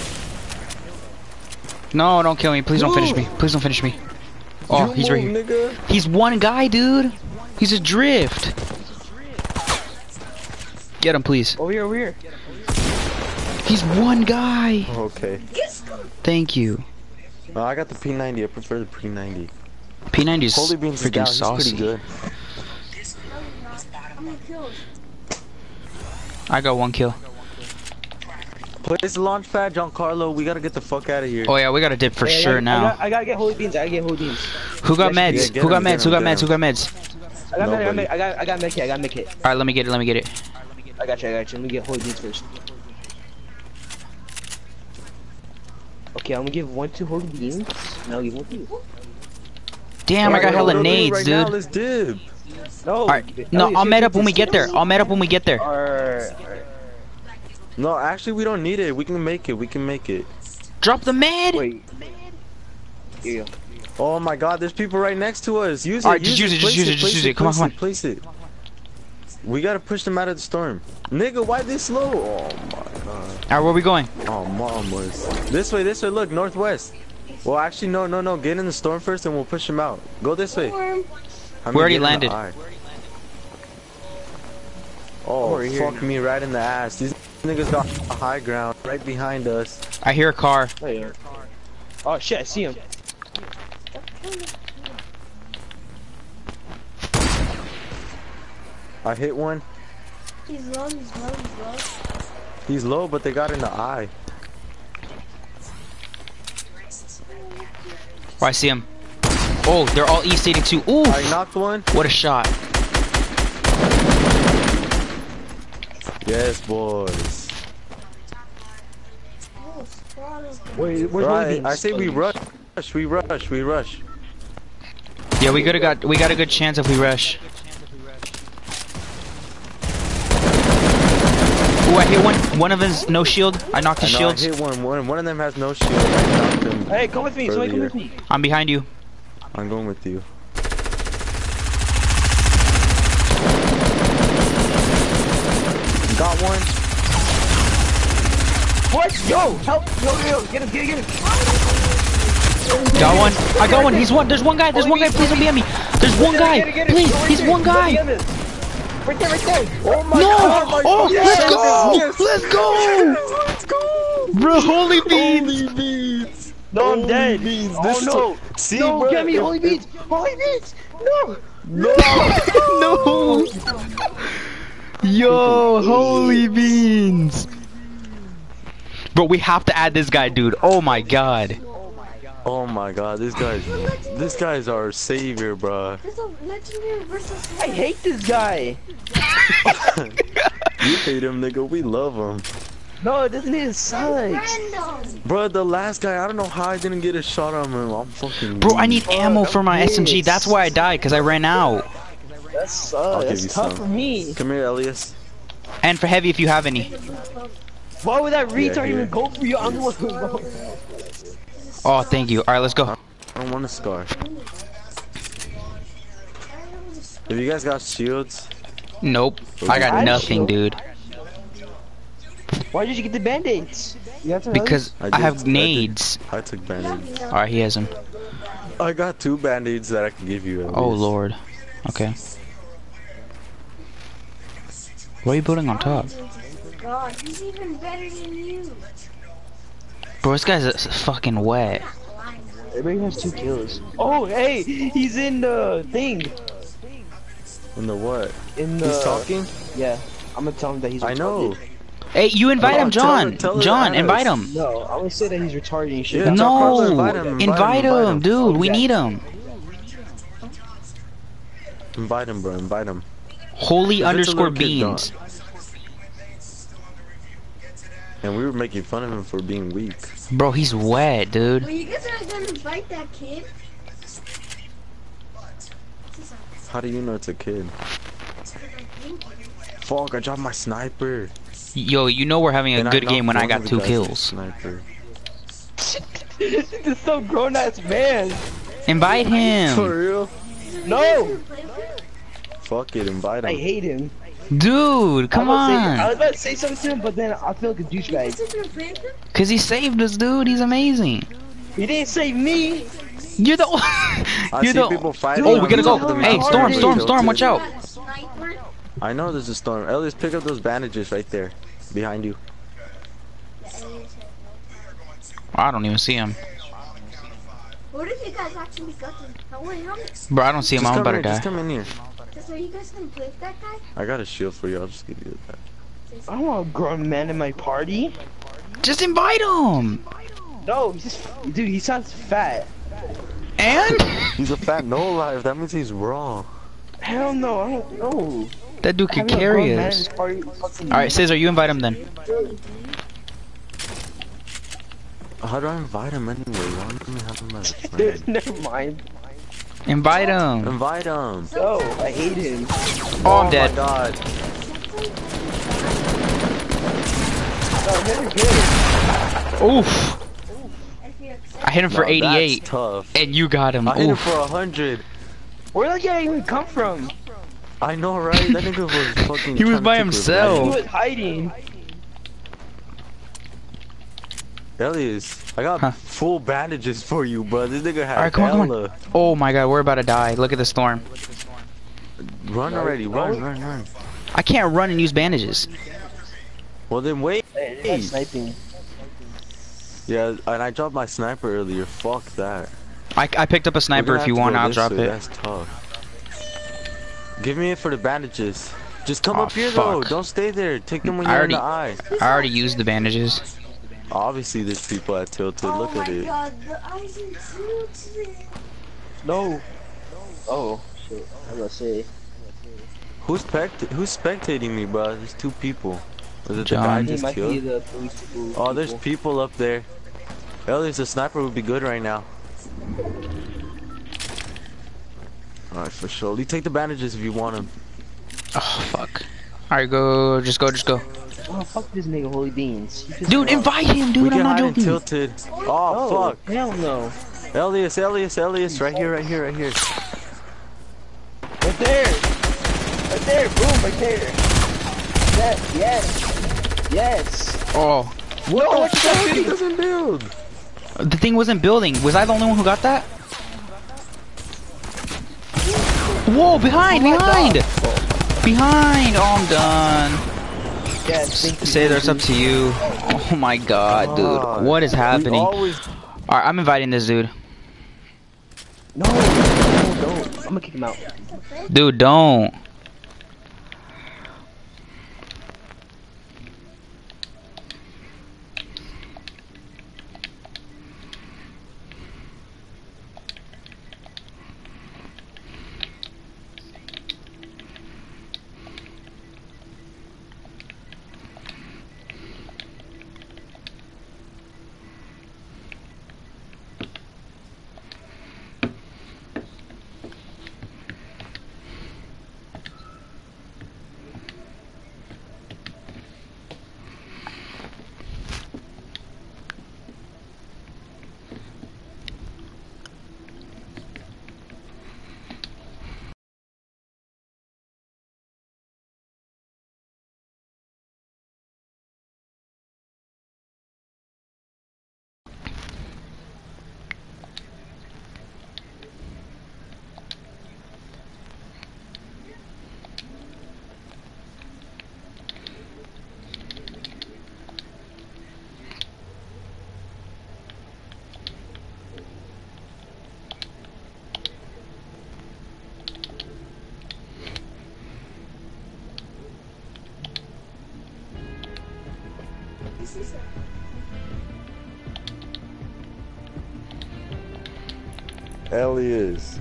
No, don't kill me. Please don't finish me. Please don't finish me. Oh, You he's right here. Nigga. He's one guy, dude. He's a drift. Get him, please. Over here, over here. He's one guy. Okay. Thank you. No, I got the P90. I prefer the P90. P90 is Holy Beans is down. freaking He's saucy. pretty good. How many kills? I got one kill. Place the launch pad, Giancarlo. We gotta get the fuck out of here. Oh yeah, we gotta dip for Hey, sure gotta- I, now. got, I gotta get holy beans. I gotta get holy beans. Who got Yeah, meds? get Who got him, get meds? Who got him, meds? get Who got meds? I got, med- I got, Nobody. med- I got, I got med kit. I got med kit. All right, let me get it. Let me get it. I got you. I got you. Let me get holy beans first. Okay, I'm gonna give one to holy beans. And I'll give one to you. Damn, I got hella what are we doing nades, right Now, dude. let's dip. No. All right, no, I'll met up when we get there. I'll met up when we get there. Alright. alright. No, actually, we don't need it. We can make it. We can make it. Drop the med. Wait. Here you go. Oh my god, there's people right next to us. Use it. Alright, just use it, just use it, just use it. Come on, come on. Place it. We gotta push them out of the storm. Nigga, why this slow? Oh my god. All right, where we going? Oh, mom was. This way, this way. Look, northwest. Well, actually, no, no, no. Get in the storm first, and we'll push them out. Go this way. Storm. I We already get in landed. Oh, Over here. fuck me right in the ass. These niggas got high ground right behind us. I hear a car. There you. Oh shit, I see him. I hit one. He's low, he's low, he's low. He's low, but they got in the eye. Oh, I see him. Oh, they're all East 82. Ooh, I knocked one. what a shot. Yes, boys. Spawn is Wait, where's Right. I say we rush. We rush. We rush. Yeah, we could have got we got a good chance if we rush. Ooh, I hit one. One of them's no shield. I knocked I his know, I hit one. One. One of them has no shield. I knocked him. Hey, come with me. Somebody come with me. I'm behind you. I'm going with you. Got one. What? Yo, help! Yo, yo, get him, get him, get him. Got one. I got one. He's one. There's one guy. There's one guy. Please don't be at me. There's one guy. get him, get him. Please, he's one guy. Right there, right there. Oh my No! god. Oh, let's go! Yes. Let's go! Let's go. Bro, holy beans! Holy beans. No, I'm dead. beans. Oh This no. See, no, bro, get me, holy beans. Holy beans. No. No. no! Yo, holy beans! Bro, we have to add this guy, dude. Oh my god. Oh my god, this guy's this guy's our savior, bro. There's a legendary versus I hate this guy. You hate him, nigga. We love him, No, it doesn't even sucks. random. bro. The last guy, I don't know how I didn't get a shot on him. I'm fucking. Bro, I need ammo for my SMG. That's why I died, because I ran out. That uh, I'll sucks. give That's you tough some. for me. Come here, Elias. And for heavy if you have any. Why would that retard here. even go for you? I'm the one who. Oh, thank you. Alright, let's go. I don't want a scar. Have you guys got shields, Nope. I got I nothing, shield. dude. Why did you get the band-aids? You have to Because I I, have nades. I took band-aids. Alright, he has them. I got two band-aids that I can give you. Elias. Oh, lord. Okay. What are you building on top? Oh, God, he's even better than you. Bro, this guy's fucking wet. Everybody has two kills. Oh, hey, he's in the thing. In the what? In the. He's talking. Yeah, I'm gonna tell him that he's. Retarded. I know. Hey, you invite Oh, him, John. tell her John, to invite him. No, I'm gonna say that he's retarded. You should. Yeah, not- tell Carla, No, invite him, invite him, invite invite him, him. dude. We Exactly. need him. Invite him, bro. Invite him. Holy If it's a underscore beans. And we were making fun of him for being weak. Bro, he's wet, dude. Well, you guys are gonna bite that kid. How do you know it's a kid? Fuck! I dropped my sniper. Yo, you know we're having a And good game when I got two guys with a kills. Sniper. this is some grown ass man. Invite him. For real? No, Fuck it, invite him. I hate him. Dude, come I was about to say- I was about to say something to him, but then I feel like a douchebag. guys are gonna play with him? Cause he saved us, dude. He's amazing. He didn't save me. You're the. I You're see the. people fighting. Oh, we on gotta go. Hey, I'm storm, storm, storm. Watch out. Got a sniper. I know there's a storm. Elias, pick up those bandages right there, behind you. I don't even see him, What if you guys actually got them? Wait, how bro. I don't see him. Just I'm come about to in, just die. come in here. So are you guys gonna play with that guy? I got a shield for you. I'll just give you that. I don't want a grown man in my party. Just invite him. No, he's just, dude. He sounds fat. And He's a fat no life. That means he's raw. Hell no, I don't know. that dude could Having a grown carry us. his party fucking- All right, Scissor, you invite him then. How do I invite him anyway? Why don't we have him as a friend? Never mind. Invite him. invite him. No, I hate him. Oh, I'm oh my dead. god. No. Oof. I hit him for Now that's 88, tough. and you got him. I hit him for hundred. Where did that guy even come from? I know, right? That nigga was fucking. He was trying to by take himself. He was hiding. Elias, I got Huh. full bandages for you, bro. This nigga had Alright, come on, come on. Oh my god, we're about to die. Look at the storm. Run already, run, run, run. I can't run and use bandages. Well then wait. Hey, sniping. Yeah, and I dropped my sniper earlier. Fuck that. I, I picked up a sniper. If you want, I'll drop way, it. That's tough. Give me it for the bandages. Just come Aw, up here though. Don't stay there. Take them when I you're in the already- eye. I already used the bandages. Obviously, there's people at Tilted. Oh Look at it. god, the eyes and tilted. No. Oh shit. I was gonna say. Who's spect who's spectating me, bro? There's two people. Was it the guy I just killed? the police people. Oh, there's people up there. Elias, a sniper would be good right now. Alright, for sure. You take the bandages if you want them. Oh fuck. Alright, go. Just go. Just go. Oh fuck this nigga, holy beans. He just- Dude, invite him, dude. can I'm not joking. tilted. Oh, Oh, fuck. Hell no. Elias, Elias, Elias, right here, right here, right here. Right there. Right there. Boom. Right there. Yes. Yes. Yes. Oh, Whoa. What Fuck, he the doesn't build. the thing wasn't building. Was I the only one who got that? Whoa, behind, oh behind, behind. Oh, I'm done. Yes. Thank you. Say there's up to you. Oh my god, dude. What is happening? Alright, I'm inviting this dude. No. No. Don't. I'm gonna kick him out. Dude, don't.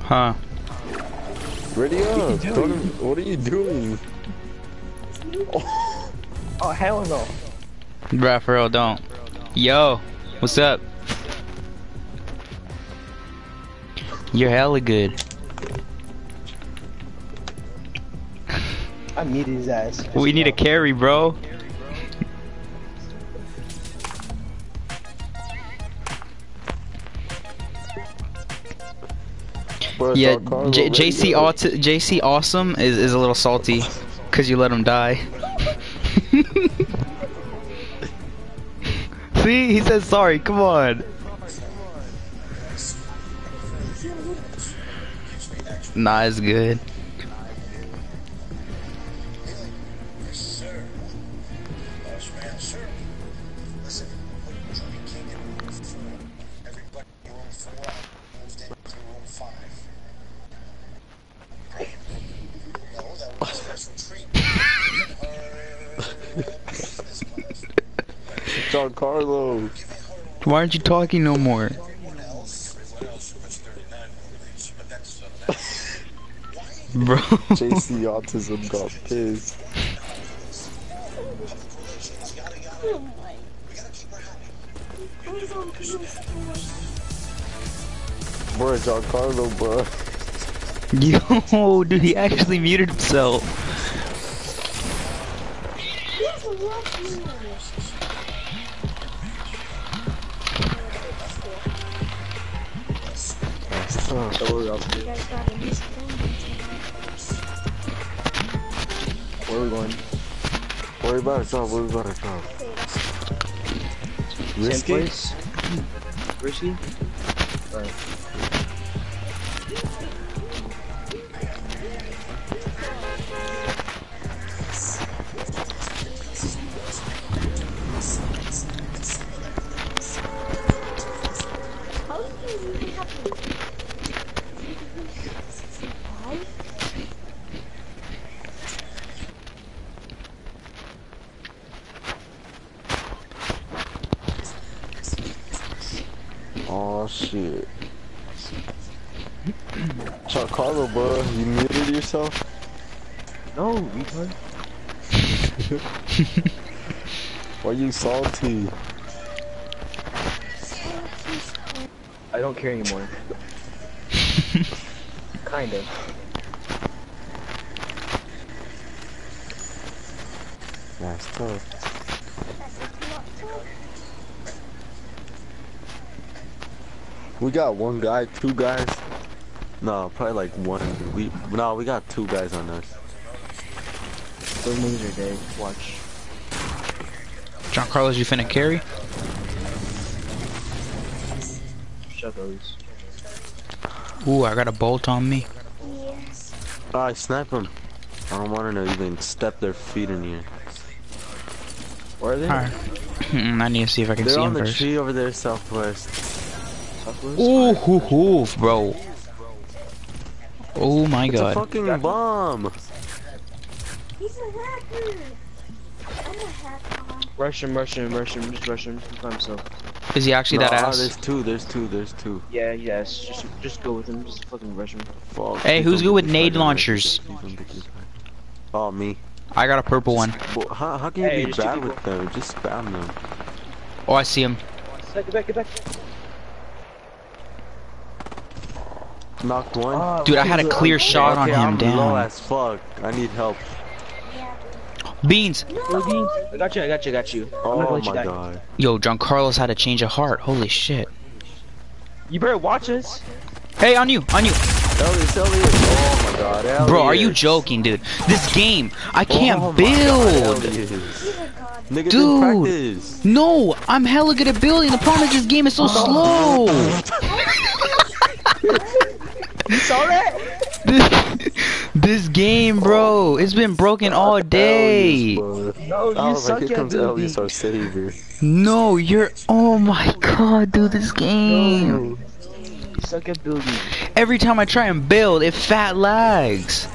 Huh. Ready up. Don't, what are you doing? Oh, oh hell no. Bruh, for real, don't. Yo, what's up? You're hella good. I need his ass. We need a carry, bro. Yeah, J- JC. Aut- JC Awesome is, is a little salty because you let him die. See, he says sorry. Come on. Nah, it's good. Why aren't you talking no more? Bro. JC Autism got pissed. Bro, Giancarlo, bro. Yo, dude, he actually muted himself. Worry about it, John. Worry about it, John. Same Risky? place? Risky? Alright. Giancarlo, bro, you muted yourself? No, retard. Why you salty? I don't care anymore. kind of. That's tough. We got one guy, two guys. No, probably like one. We no, we got two guys on us. Those niggas are dead. Watch. John Carlos, you finna carry? Shut those. Ooh, I got a bolt on me. Yes. I snipe them. I don't want to know even step their feet in here. Where are they? Alright. I need to see if I can They're see on the first. tree over there, southwest. Southwest? Ooh, hoo, hoo, bro. Oh my It's a fucking bomb. He's a hacker. I'm a hacker. Rush him, rush him, rush him, just rush him. He's by himself. Is he actually that Nah, ass? There's two. There's two. There's two. Yeah, yes. Just, just go with him. Just fucking rush him. Fuck, Hey, who's good with nade launchers? Please don't get this guy. Oh, me. I got a purple one. Well, how, how can Hey, you be there's bad with them? Just spam them. Oh, I see him. Get back, get back, get back. Knocked one. Ah, Dude, I had a clear the- shot on okay, him. I'm low Damn. as fuck. I need help. Beans. Look, Beans. I got you, I got you, I got you. I'm not gonna Oh let you my die. god. Yo, John Carlos had a change of heart. Holy shit. You better watch us. Hey, on you, on you. Elliot, Elliot. Oh my god, Elliot. Bro, are you joking, dude? This game, I can't Oh my build. Elliot. Nigga Dude. No, I'm hella good at building. The problem is this game is so slow. You saw that? this, this game, bro, it's been broken all day. Elliot. No, you was like, suck here at comes building. Elliot, our savior. No, you're. Oh my god, dude, this game. You suck at building. Every time I try and build, it fat lags.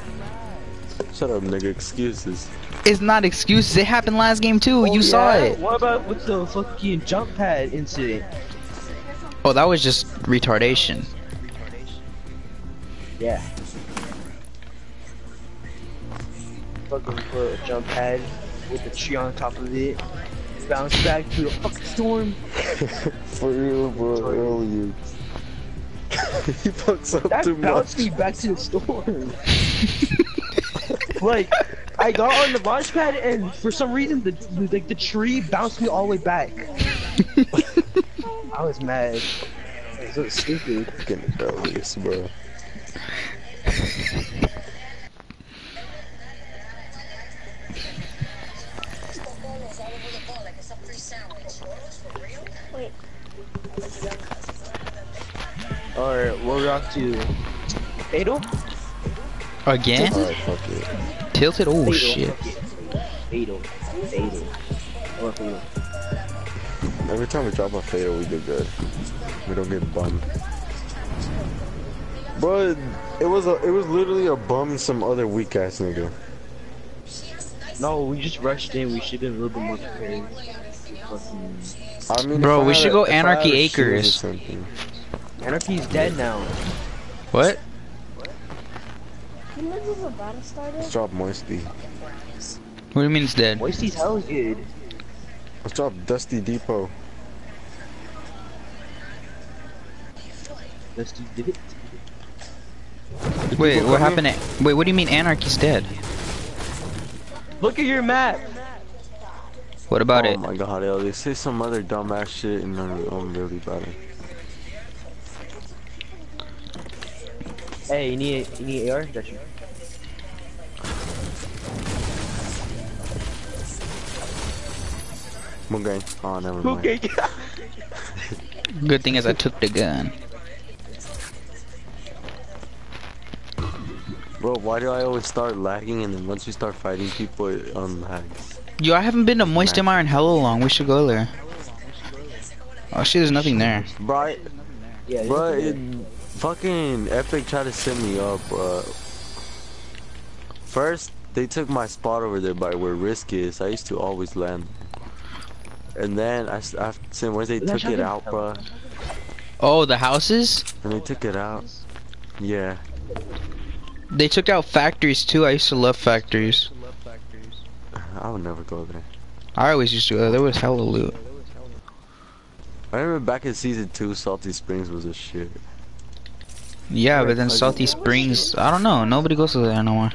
Shut up, nigga. Excuses. It's not excuses. It happened last game too. Oh, you saw it. What about with the fucking jump pad incident? Oh, that was just retardation. Yeah. Fucking put a jump pad with a tree on top of it. Bounce back to the fucking storm. For real, bro. Elliot. he fucks up That too bounced much. me back to the storm. like, I got on the launch pad and for some reason the like the tree bounced me all the way back. I was mad. It was so stupid. Fucking Elliot, bro. Wait. Alright, we're off to Fatal? Again? Alright, fuck it. Tilted? Oh Fatal. shit. Fatal. Fatal. Or Fatal. Every time we drop a fatal, we do good. We don't get bummed. Bro, it was a, it was literally a bum and some other weak ass nigga. No, we just rushed in. We should have been a little bit more prepared. I mean, Bro, if I we should a- go if I had Anarchy a shield or Acres. Anarchy's dead now. What? You know this is about to start Let's drop Moisty. What do you mean it's dead? Moisty's hell good. Let's drop Dusty Depot. Let's did it. Wait, what come happened? To, wait, what do you mean Anarchy's dead? Look at your map. What about oh it? Oh my god, They say some other dumbass shit and I'm, I'm really bad. Hey, you need you need AR? Got you. Moon gang. Oh, never mind. Okay. Good thing is I took the gun. Bro, why do I always start lagging and then once we start fighting people, it unlags? Yo, I haven't been to Moist Nice. Mire in hella long. We should go there. Oh shit, there's nothing there. Bro, I- yeah. bro, it, fucking Epic tried to set me up, bro. First, they took my spot over there by where Risk is. I used to always land. And then, I, s- after, once they Is took it out, bro, Oh, the houses? and they took it out. Yeah. They took out factories too. I used to love factories. I would never go there. I always used to go. There was hella loot. I remember back in season two, Salty Springs was a shit. Yeah, but then Salty Springs, I don't know. Nobody goes to there no more.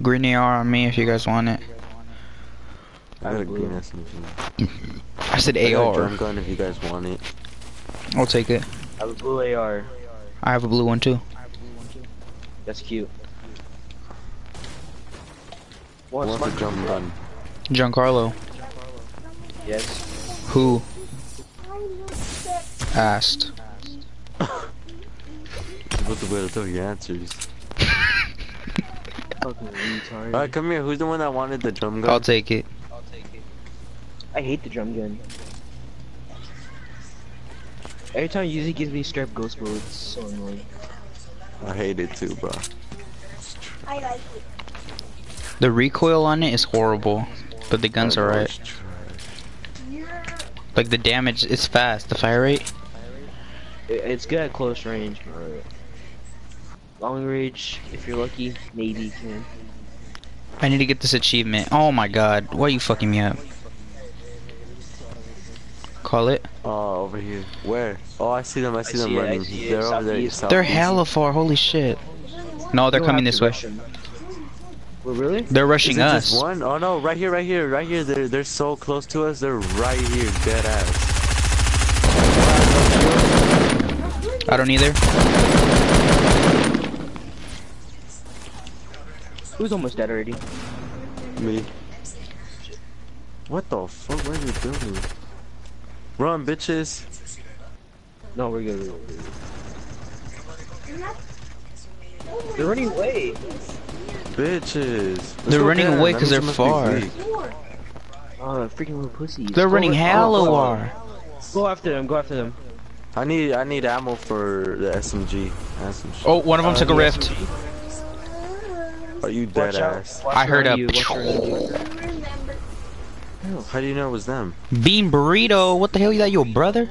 Green AR on me if you guys want it. I got a green. I said I got a AR. drum gun if you guys want it. I'll take it. I have a blue AR. I have a blue one too. That's cute. I One want the smart. drum gun. Giancarlo, Yes. who asked? What's the way to tell you answers? Fucking. Alright, come here. Who's the one that wanted the drum gun? I'll take it. I hate the drum gun. Every time you use it, it gives me strep ghost mode. It's so annoying. I hate it too, bro. I like it. The recoil on it is horrible, but the guns I are right. it's trash. You're Like the damage is fast. The fire rate. It's good at close range, but long range, if you're lucky, maybe you can. I need to get this achievement. Oh my god, why are you fucking me up? Call it. Oh, over here. Where? Oh, I see them. I see them see running. it. They're over there. Southeast. They're hella far. Holy shit. No, they're coming this way. rush 'em. Well, really? They're rushing us. just one? Oh no, right here, right here, right here. They're they're so close to us. They're right here, dead ass. I don't either. Who's almost dead already? Me. What the fuck? What are you doing? Run, bitches! No, we're good. We're good. They're running away. Bitches! Let's They're running get 'em. away That 'cause means they're they be far. weak. Oh, freaking little pussies. They're Go running with- hella oh. Go after them. Go after them. I need I need ammo for the SMG. That's some shit. Oh, one of them Uh, took a rift. SMG. Are you dead Watch ass? I heard around a you, watch around you. remember. How do you know it was them? Bean burrito. What the hell? You that your brother?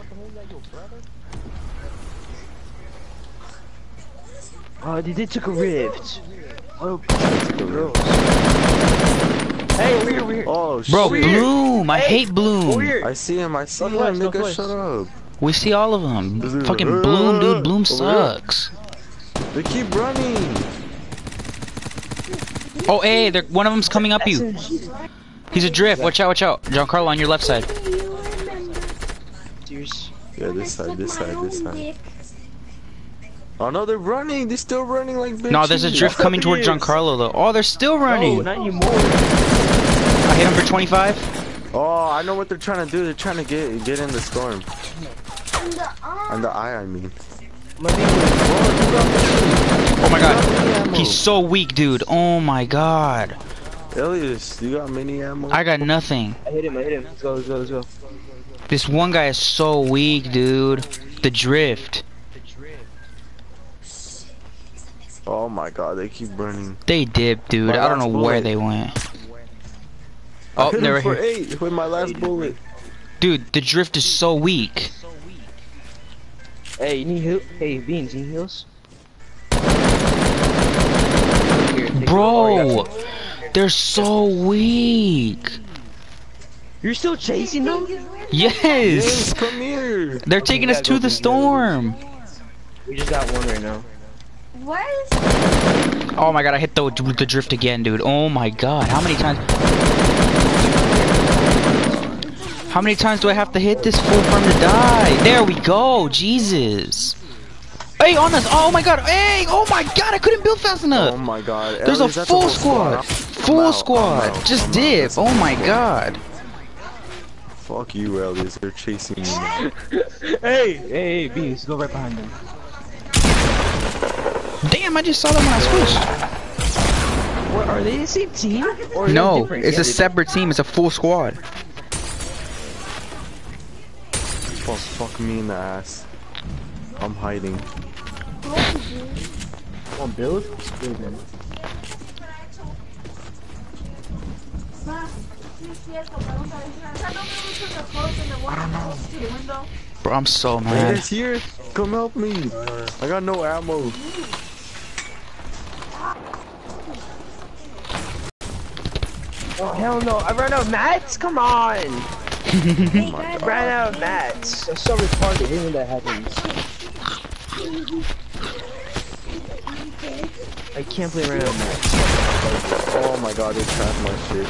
Oh, they did took a rift. Oh, hey, over here, over here. Oh Bro, shit! Bloom. I Hey, hate Bloom. I see him. I see him. Northwest, Nigga, northwest. shut up. We see all of them. This is- Fucking Bloom, dude. Bloom sucks. They keep running. Oh, hey, they're, one of them's coming up you. He's a drift. Watch out, watch out. Giancarlo on your left side. You Yeah, this side, this side, this side. dick. Oh no, they're running. They're still running like bitches. No, there's a drift coming towards Yes. Giancarlo though. Oh, they're still No, running. not anymore. I hit him for 25. Oh, I know what they're trying to do. They're trying to get get in the storm. And the. On the eye, I mean. My name was- Oh my god. He's so weak, dude. Oh my god. Elias, you got mini ammo? I got nothing. I hit him. I hit him. Let's go. Let's go. Let's go. This one guy is so weak, dude. The drift. Oh my god, they keep running. They dip, dude. My I don't know last where they went. I Oh, hit they're him for here. eight with my last bullet. Dude, the drift is so weak. Hey, you need heal? Hey, beans, you need heals? Here, oh, Bro, got some. They're so weak. You're still chasing them? Yes, Yes. come here. They're Okay, taking us gotta the we gotta go. storm. We just got one right now. What? Oh my god, I hit the the drift again, dude. Oh my god, how many times? How many times do I have to hit this fool for him to die? There we go, Jesus. Hey, on us! Oh my god! Hey! Oh my god! I couldn't build fast enough! Oh my god. There's a Elias, that's full whole squad. I'm- I'm Full out, squad. out, Just I'm dip. Oh my full. god. Fuck you, Elias. They're chasing me. now. Hey! Hey, hey, beans, go right behind them. Damn! I just saw them when I switched. What, are they the same team? Or No, different? it's Yeah, a separate team. It's a full squad. Fuck, fuck me in the ass. I'm hiding. Come on, build? Build them. Bro, I'm so mad. it's here. Come help me. I got no ammo. Oh hell no! I ran out of mats. Come on! I ran out of mats. I'm so retarded. Even that happens. I can't believe I ran out of mats. Oh my god, they trapped my shit.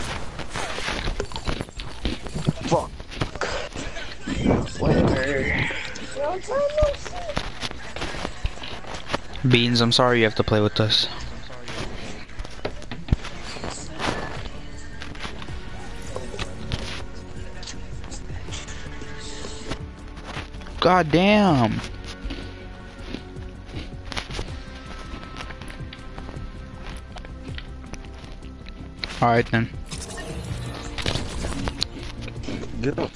Fuck. Whatever. Beans, I'm sorry you have to play with us. God damn. Alright then. Get up.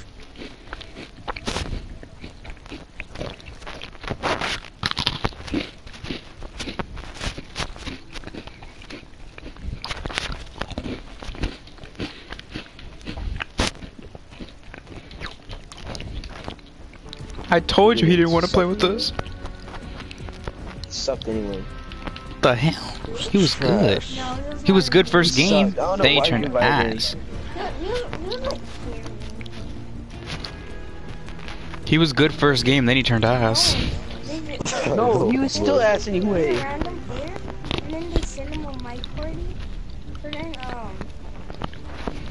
I told you he didn't want to play with us. Sucked anyway. The hell? He was good. He was good first game. sucked. I don't know Then he turned ass. He was good first game, then he turned ass. No, he was still ass anyway. Random player, and then they send him a mic party. But then, um,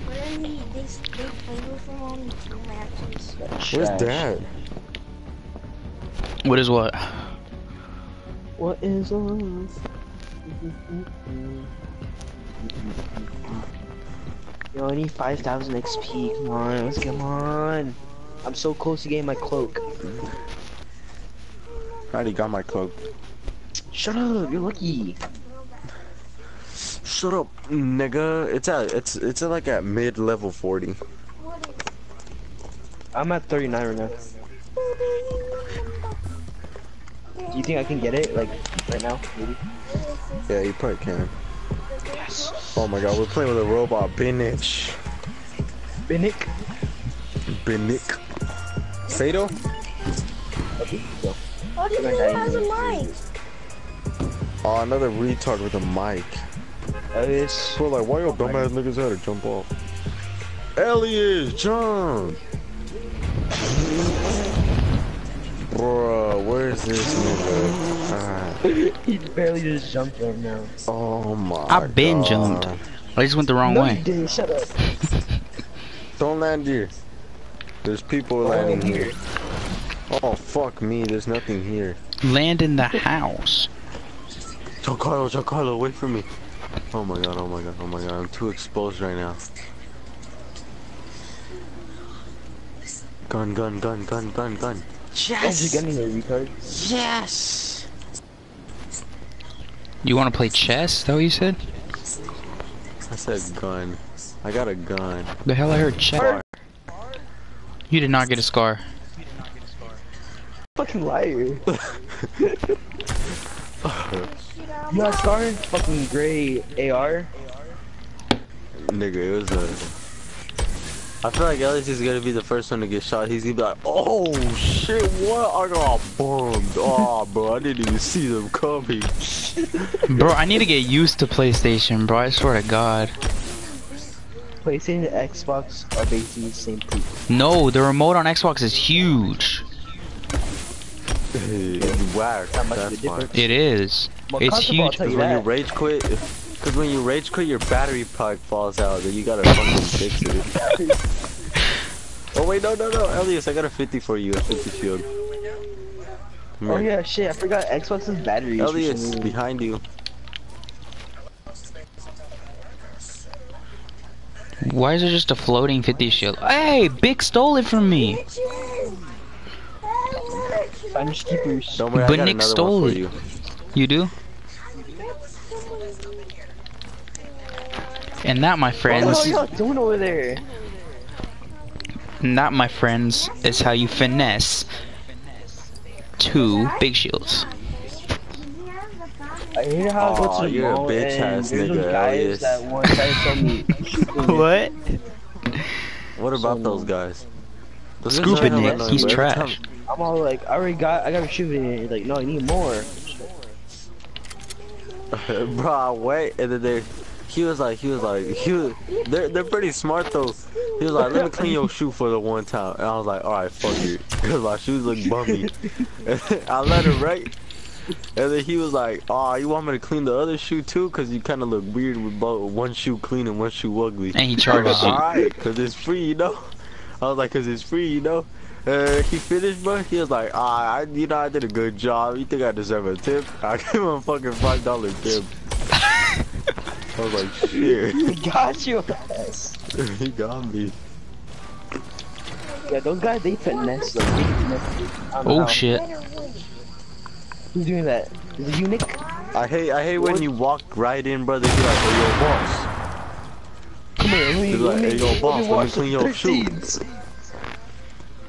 but then he, they, they played with him on two matches. Where's Dad? What is what? What is on? Yo, I need 5,000 XP. Come on, let's come on. I'm so close to getting my cloak. I already got my cloak. Shut up, you're lucky. Shut up, nigga. It's at it's it's at like at mid level 40. I'm at 39 right now. Do you think I can get it, like, right now? Maybe? Yeah, you probably can. Yes. Oh my god, we're playing with a robot, Binich. Binnick? Binnick. Fatal? Okay, go. Oh, this Good dude has a mic. Oh, another retard with a mic. Ellis. Bro, like, why your dumbass niggas had to jump off? Elias, jump! Bro, where is this nigga? Ah, he barely just jumped right now. oh my I been God. jumped. I just went the wrong no, way. you didn't. Shut up. Don't land here. There's people landing here. Oh, fuck me, there's nothing here. Land in the house. Giancarlo, Giancarlo, wait for me. Oh my god, oh my god, oh my god, I'm too exposed right now. Gun, gun, gun, gun, gun, gun. How's you getting here, retard? Yes! You want to play chess? Is that what you said? I said gun. I got a gun. The hell I heard chess. You did not get a scar. Fucking liar. you got a scar? Fucking gray AR? Nigga, it was a... I feel like Ellis is gonna be the first one to get shot. He's gonna be like, oh shit, what? I got bombed. Oh, ah, bro, I didn't even see them coming. Bro, I need to get used to PlayStation, bro. I swear to God. PlayStation and Xbox are basically the same poop. No, the remote on Xbox is huge. It's whack. Not much of a That's why. It is. Well, It's huge. tell Cause you when you rage quit, cause when you rage quit, your battery pack falls out, then you gotta fucking fix it. oh wait, no, no, no, Elias, I got a 50 for you, a 50 shield. Come Oh here. yeah, shit, I forgot Xbox's batteries. for some Elias, behind you. Why is there just a floating 50 shield? Hey, Big stole it from me. Bitches! Hey, bitch! Find your keepers. Don't worry, But Nick stole it. you. You do? And that, my What the friends, hell y'all doing over there? and that, my friends, is how you finesse two big shields. I hear how I go to you're a mall bitch ass nigga, guys that one try to me. What? What about So those guys? Those guys Scooping are it. annoying, He's bro. Trash. I'm all like, I already got, I got a shoe in it. Like, no, I need more. Bro, wait, and then they, he was like, he was like, he was, they're they're pretty smart though. He was like, let me clean your shoe for the one time, and I was like, all right, fuck you. because my shoes look bummy. I let him right, and then he was like, oh, you want me to clean the other shoe too, because you kind of look weird with both one shoe clean and one shoe ugly. And he charges like. Alright, cause it's free, you know. I was like, cause it's free, you know. Uh, he finished, bro. He was like, ah, I, you know, I did a good job. You think I deserve a tip? I gave him a fucking five dollar tip. I was like, shit. He got you. ass. he got me. Yeah, those guys, they finesse. Like, they finesse. I don't oh, know Oh shit. Who's doing that? Is it Eunuch? I hate, I hate when you walk right in, brother. You're like, oh, hey, yo, boss. Come here, let me, like, me, hey, yo, boss, let me clean your shoes. seeds.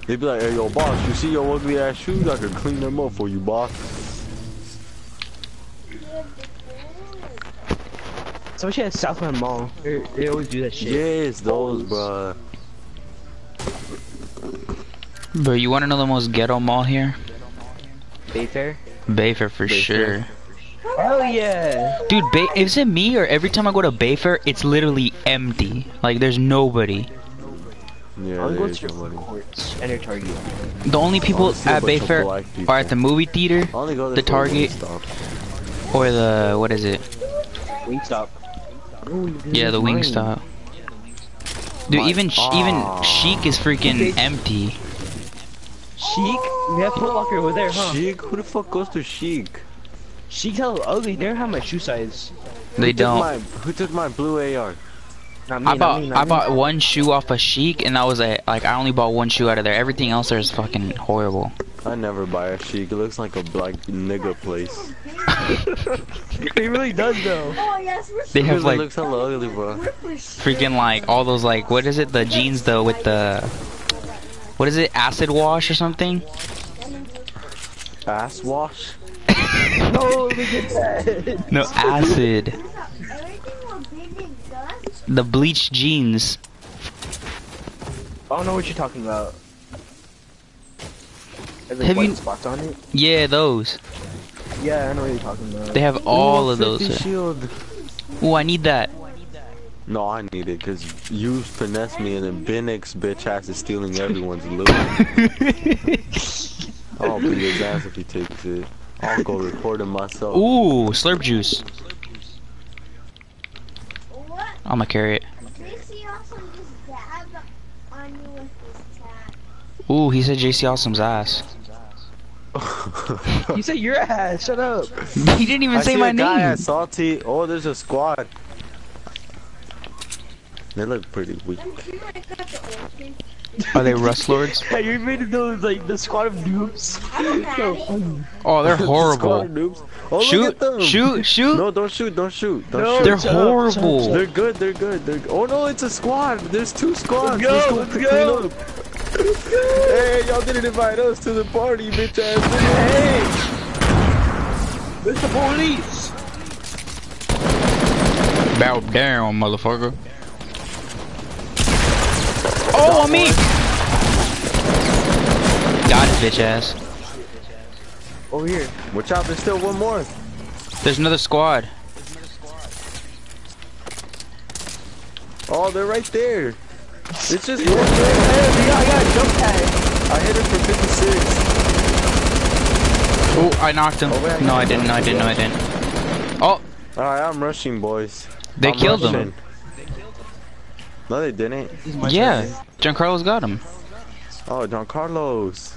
They be like, hey, yo, boss, you see your ugly ass shoes? I can clean them up for you, boss. Especially at Southland Mall. They, they always do that shit. Yes, those, bruh. Bro, you wanna know the most ghetto mall here? Bayfair? Bayfair for Bayfair. sure. Hell yeah! Dude, Bay is it me or every time I go to Bayfair, it's literally empty. Like there's nobody. Yeah, I'll there go to your courts and your Target. The only people wanna see a at Bayfair people. are at the movie theater I only go there The Target. Or the what is it? Wingstop. Yeah, the Wingstop. Dude, My- even sh even Aw. Shiekh is freaking empty. Shiekh? We have Foot Locker over there, huh? Shiekh? Who the fuck goes to Shiekh? Shiekh's hella ugly. They don't have my shoe size. They Who took don't. My, who took my blue AR? Not me, I not bought me, not I me. bought one shoe off of Shiekh and that was it. Like I only bought one shoe out of there. Everything else there is fucking horrible. I never buy a Shiekh. It looks like a black nigga place. It really does though. Oh yes, we're They have Because like looks hella ugly, bro. freaking like all those like what is it? The jeans though with the what is it? Acid wash or something? Ass wash? No, look at that. No acid. Everything will big and dust. The bleached jeans. I don't know what you're talking about. There's like Have white you- spots on it. Yeah, those. Yeah, I know what you're talking about. They have all uh, Ooh, of those. shield. Oh, I need that. No, I need it because you finessed me and then Benix bitch ass is stealing everyone's loot. I'll beat his ass if he takes it. I'll go record him myself. Ooh, slurp juice. What? I'ma carry it. JC also just dabbed on you with his tat. Ooh, he said JC Awesome's ass. You said your ass. Shut up. he didn't even I say see my a guy name. at Salty. Oh, there's a squad. They look pretty weak. Are they Rust Lords? Hey, you made it those like the squad of noobs. I don't. Oh, they're The horrible. squad noobs. Oh, Shoot, shoot, shoot. No, don't shoot, don't shoot. Don't No, shoot. They're shut up, horrible. shut They're good, they're good, they're Oh no, it's a squad. There's two squads. Let's go, Let's let's clean go. Hey, y'all didn't invite us to the party, bitch ass. Hey! It's the police! Bow down, motherfucker. Oh, on me! Got it, bitch ass. Over here. Watch out, there's still one more. There's another squad. Oh, they're right there. It's just Hey, one we got, I got a jump pad. I hit it for 56. Oh, I knocked him. Oh, no, I didn't. No, I didn't. No, I didn't. Oh, Alright, I'm rushing, boys. they I'm killed rushing. him. No, they didn't. This is my Yeah, turn. Giancarlo's got him. Oh, John Carlos.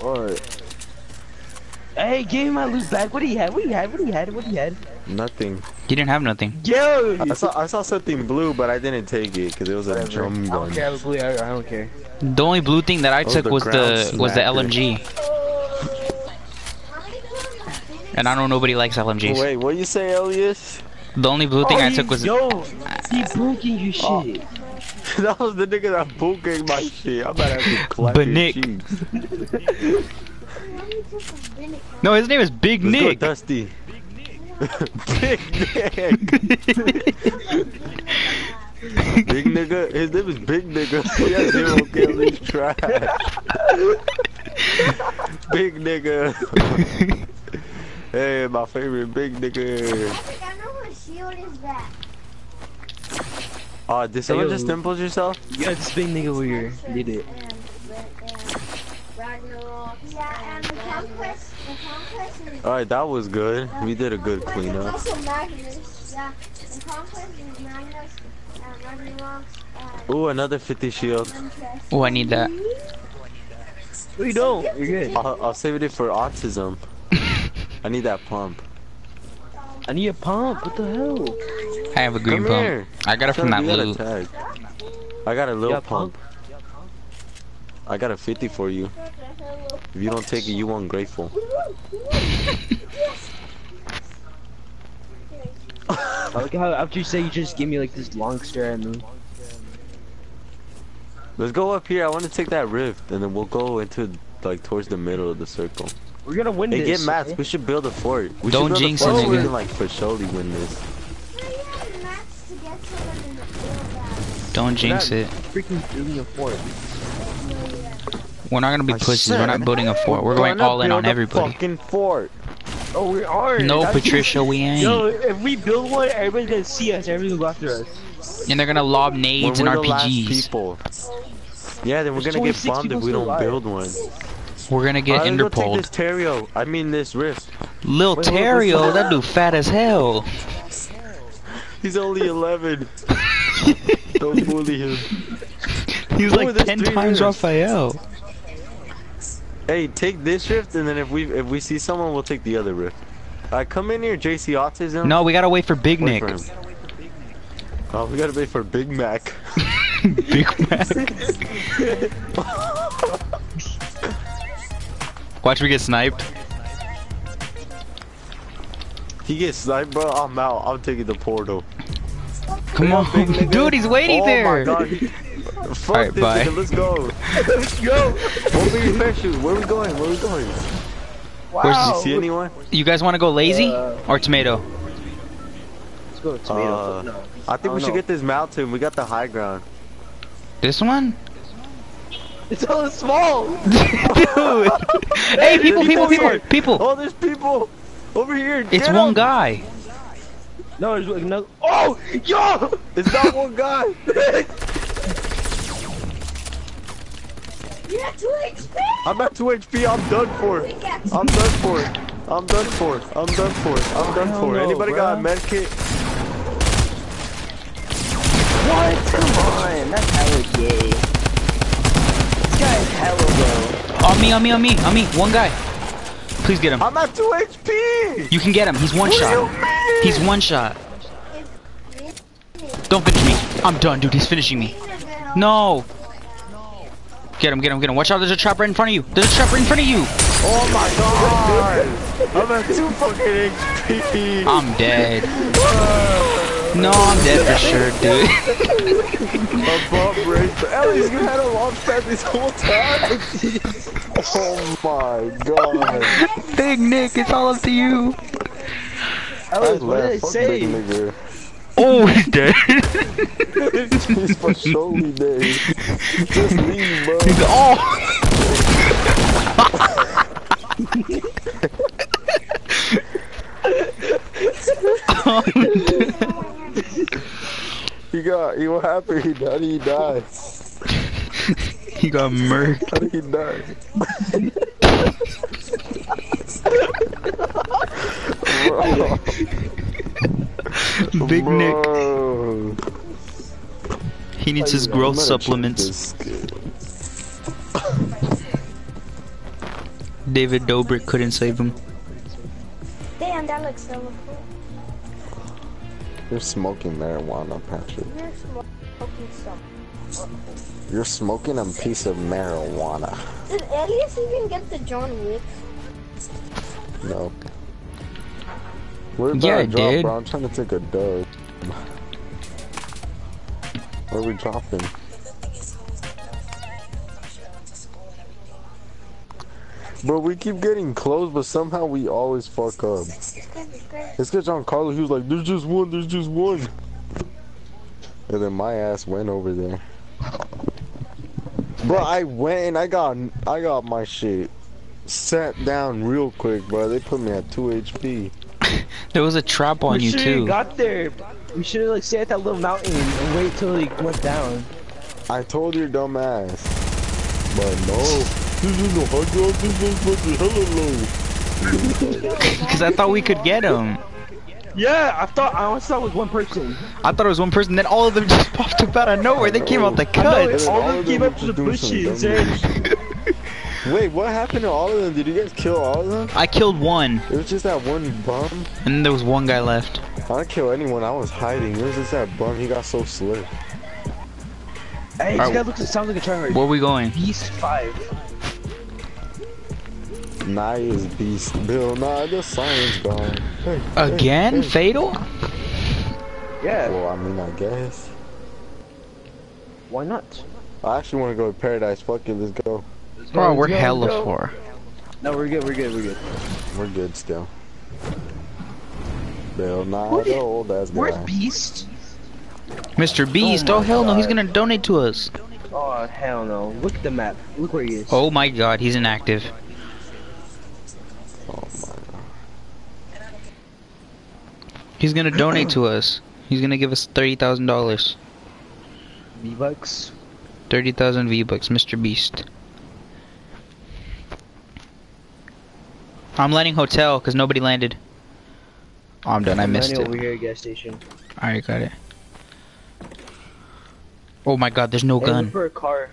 Alright. Hey, give me my loot back. What do you have? What do you have? What do you had? What do you had? Nothing. He didn't have nothing. Yo! I saw I saw something blue, but I didn't take it because it was a Whatever. drum I don't gun. care. I have blue. I, I don't care. The only blue thing that I Oh, took the was ground the was the. LMG, How many people have and I know nobody likes LMGs. Wait, what you say, Elias? The only blue thing oh, I took was Yo! He booking you oh. shit. Oh. that was the nigga that booked my shit. I'm about to have to clap But your Nick. no. His name is Big Let's Nick. go, Dusty. Big Nick. Big nigga? His name is Big nigga. He has zero kills, he's trash. Big nigga. hey, my favorite big nigga. I think I know what shield is that. Uh, did someone yo. just dimple yourself? Yeah, this big nigga over here did it. And, and Ragnarok. Yeah, and the conquest. The conquest. Alright, that was good. We did a good There's cleanup. also Magnus. Yeah, the conquest is Magnus. And Ragnarok. And Ooh, another 50 shield. Interest. Oh, I need that. No, you don't. You're good. I'll, I'll save it for autism. I need that pump. I need a pump. What the hell? I have a green Come pump. here. I got it from that Son, you a loot. tag. I got a little Yeah, pump. I got a 50 for you. If you don't take it, you ungrateful. I like how after you say you just give me like this long stare at me. Let's go up here. I want to take that rift, and then we'll go into like towards the middle of the circle. We're gonna win Hey, this. get mats. okay? We should build a fort. We Don't jinx it, so we can like for surely win this. Where you have mats to get someone in the field Don't jinx it. Freaking building a fort. We're not gonna be I pussies. We're not building a fort. We're going all in on build a everybody. Fucking fort. Oh, we are. No, That's- Patricia, we ain't. Yo, ain't. if we build one, everybody's gonna see us. Everybody's gonna go after us. And they're gonna lob nades and we're the last RPGs. people. Yeah, then we're There's gonna get bombed if we don't alive. build one. We're gonna get Alright, let's go take this Terrio. I mean this rift. Lil Wait, wait, wait, Terrio, wait. that dude fat as hell. He's only 11. don't bully him. He's Ooh, like 10 three times rifts. Raphael. Hey, take this rift, and then if we if we see someone, we'll take the other rift. Alright, come in here, JC Autism. No, we gotta wait for Big Wait Nick. for him. Oh, we gotta wait for Big Mac. Big Mac. Watch me get sniped. He gets sniped, bro. I'm out. I'm taking the portal. Come on. Dude, he's waiting oh there. My god. Fuck Alright, this bye. nigga, let's go. let's go. What were your parachute? Where are we going? Where are we going? Where's Did Wow. you see anyone? You guys wanna go lazy? Uh, Or tomato? Let's go with tomato. Uh, no. I think I we should don't get this mountain. We got the high ground. This one? It's all small. Dude! hey, people, people, people, people! Oh, there's people over here. It's Get one 'em. guy. No, there's like no. Oh, yo! It's not one guy. You have two HP. I'm at 2 HP. I'm done for. I'm done for. I'm done for. I'm done for. I'm done for. Anybody got a med kit? What? Come on, that's hella gay. This guy is hella low. On me, on me, on me, on me. One guy. Please get him. I'm at 2 HP. You can get him. He's one What do you shot. He's one shot. Don't finish me. I'm done, dude. He's finishing me. No. Get him, get him, get him. Watch out. There's a trap right in front of you. There's a trap right in front of you. Oh my god. I'm at 2 fucking HP. I'm dead. No, I'm dead for sure, dude. A bump race. But at least you had a launch pad this whole time. oh my god. Big Nick, it's all up to you. Alex, what did I say? Big nigga. Oh, he's dead. He's for surely dead. Just leave, bro. He's oh. He got, he what happened? He, how did he die? he got murked. How did he die? Bro, Big Nick. bro. He needs his I'm growth supplements. David Dobrik couldn't save him. Damn, that looks so cool. You're smoking marijuana, Patrick. You're smoking some. You're smoking a piece of marijuana. Did Elias even get the John Wick? No. About Yeah, I drop, bro. I'm trying to take a dub. Where are we dropping? Bro, we keep getting close, but somehow we always fuck up. It's good, it's. It's because John Carlos, he was like, there's just one, there's just one. And then my ass went over there. Bro, I went and I got I got my shit sat down real quick, bro. They put me at 2 HP. There was a trap on we you should've too. got there. We should have like stayed at that little mountain and wait till he went down. I told your dumb ass. But no. This is no hard job, this is fucking hella low. Because I thought we could get him. Yeah, I thought I honestly thought it was one person. I thought it was one person, then all of them just popped up out of nowhere. They came out the cut. it's all of them came up to the just bushes and shit. Wait, what happened to all of them? Did you guys kill all of them? I killed one, It was just that one bum. and there was one guy left. I didn't kill anyone. I was hiding. It was just that bum. He got so slick. Hey, this Alright. guy looks sounds like a tryhard. Where are we going? Beast five. Nah, he is beast. Bill, nah, the science gone. Hey, hey, Again? hey. Fatal? Yeah, Well, I mean, I guess. why not? I actually want to go to paradise. Fuck it, let's go. Bro, we're go, hella let's go. far. No, we're good. We're good. We're good. We're good still. Bill, nah, Who the did- old ass Where's. Beast? Mr. Oh beast, Oh oh, my hell no, he's gonna donate to us. Oh hell no! Look at the map. Look where he is. Oh my god, he's inactive. Oh my god. He's gonna donate to us. He's gonna give us $30,000. V bucks. 30,000 V-Bucks, Mr. Beast. I'm landing hotel because nobody landed. Oh, I'm done. I missed over it. here gas station. Alright, got it. Oh my god, there's no Hey, gun. for a car.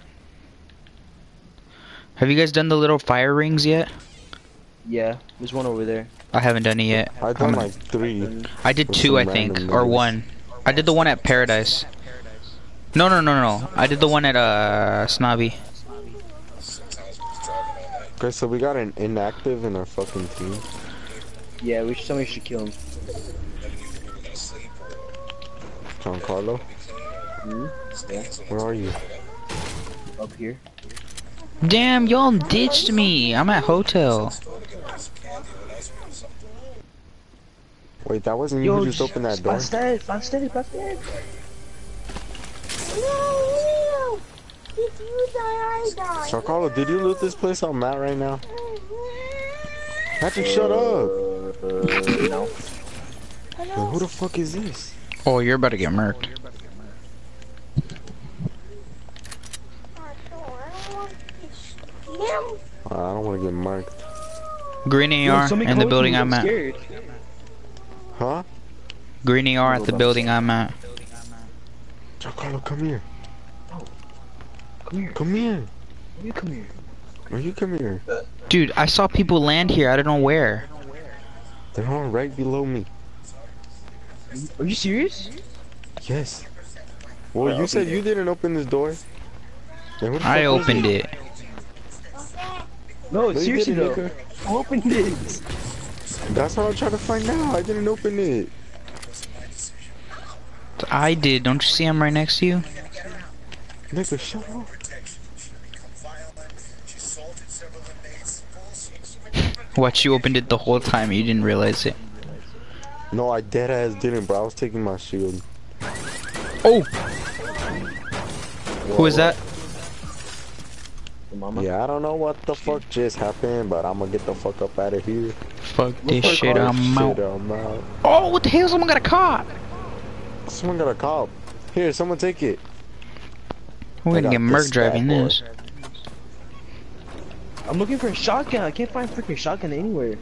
Have you guys done the little fire rings yet? Yeah, there's one over there. I haven't done it yet. I done like three. I did two, I think, random or one. I did the one at Paradise. No, no, no, no. I did the one at uh Snobby. Okay, so we got an inactive in our fucking team. Yeah, we should, somebody should kill him. Giancarlo, Hmm? Yeah, where are you? up here. Damn, y'all ditched me. I'm at hotel. Wait, that wasn't you who just opened that door? Bastard, bastard, bastard. No, Did you die? I did you loot this place I'm at right now? Patrick, shut up! no. Wait, who the fuck is this? Oh, you're about to get murked. Him? Uh, I don't want to get marked. Green Yo, AR somebody in the building I'm at. scared. Huh? Green AR at the building I'm at. Giancarlo, come here. Come here. Come here. You come here. Or you come here. Dude, I saw people land here. I don't know where. They're on right below me. Are you serious? Yes. Well, you said you didn't open this door. Then who I opened it? it. No, No, seriously though. Nico. I opened it. That's what I'm trying to find out. I didn't open it. I did. Don't you see I'm right next to you? Nigga, shut up. What, you opened it the whole time you didn't realize it? No, I dead ass didn't, bro. I was taking my shield. Oh! Who is that? Mama. Yeah, I don't know what the fuck just happened, but I'm gonna get the fuck up out of here. Fuck this shit. I'm Shit, out. I'm out. Oh, what the hell? Someone got a cop! Someone got a cop. Here, someone take it. We're gonna get murk driving bad boy. this. I'm looking for a shotgun. I can't find a freaking shotgun anywhere.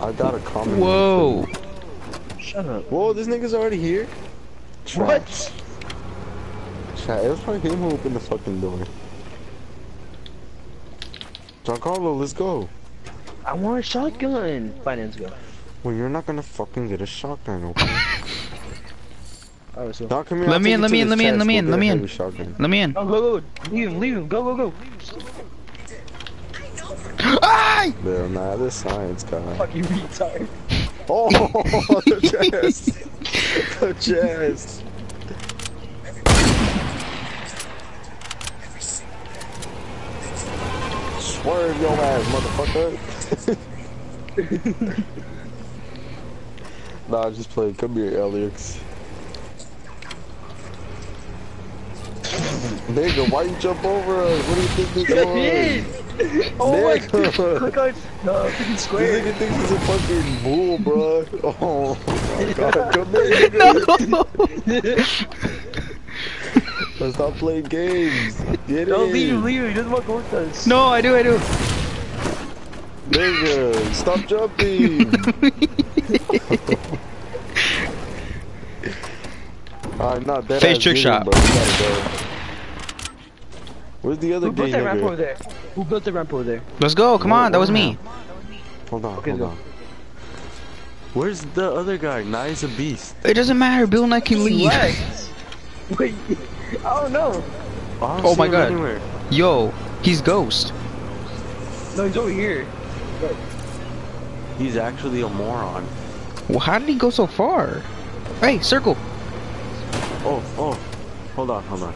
I got a comment. Whoa! Shut up. Whoa, this nigga's already here? What? Chat, it was probably him who opened the fucking door. Giancarlo, let's go. I want a shotgun. Fine, let's go. Well, you're not gonna fucking get a shotgun, okay? Alright, so. Now come here. Let I'll me in, let me in, let me in, chest. let me We'll in, get let a me in. heavy Shotgun. Let me in. Oh, go, go. Leave him, leave him. Go, go, go. Ay! Bill, nah, this science guy. Fucking retard. Oh, the chest. the chest. Swerve your ass, motherfucker. nah, just play. Come here, Alex. Nigga, why you jump over us? What do you think this was? Oh my god! Click on uh, freaking This square. nigga thinks he's a fucking bull, bro. Oh my god, come here, nigga. Let's stop playing games. Get No, in. leave, leave. He doesn't want to go with us. No, I do, I do. Nigga, stop jumping. Alright, not that Face trick shot. But go. Where's the other guy? Who built that ramp over there? Who built the ramp over there? Let's go. Come on, that was me. Hold on, Okay, hold on. Where's the other guy? Nah, he's a beast. It doesn't matter. Bill and I can leave. Wait, I don't know. I don't Oh my God. Anywhere. Yo, he's Ghost. No, he's over here. He's actually a moron. Well, how did he go so far? Hey, circle. Oh, oh. Hold on, hold on.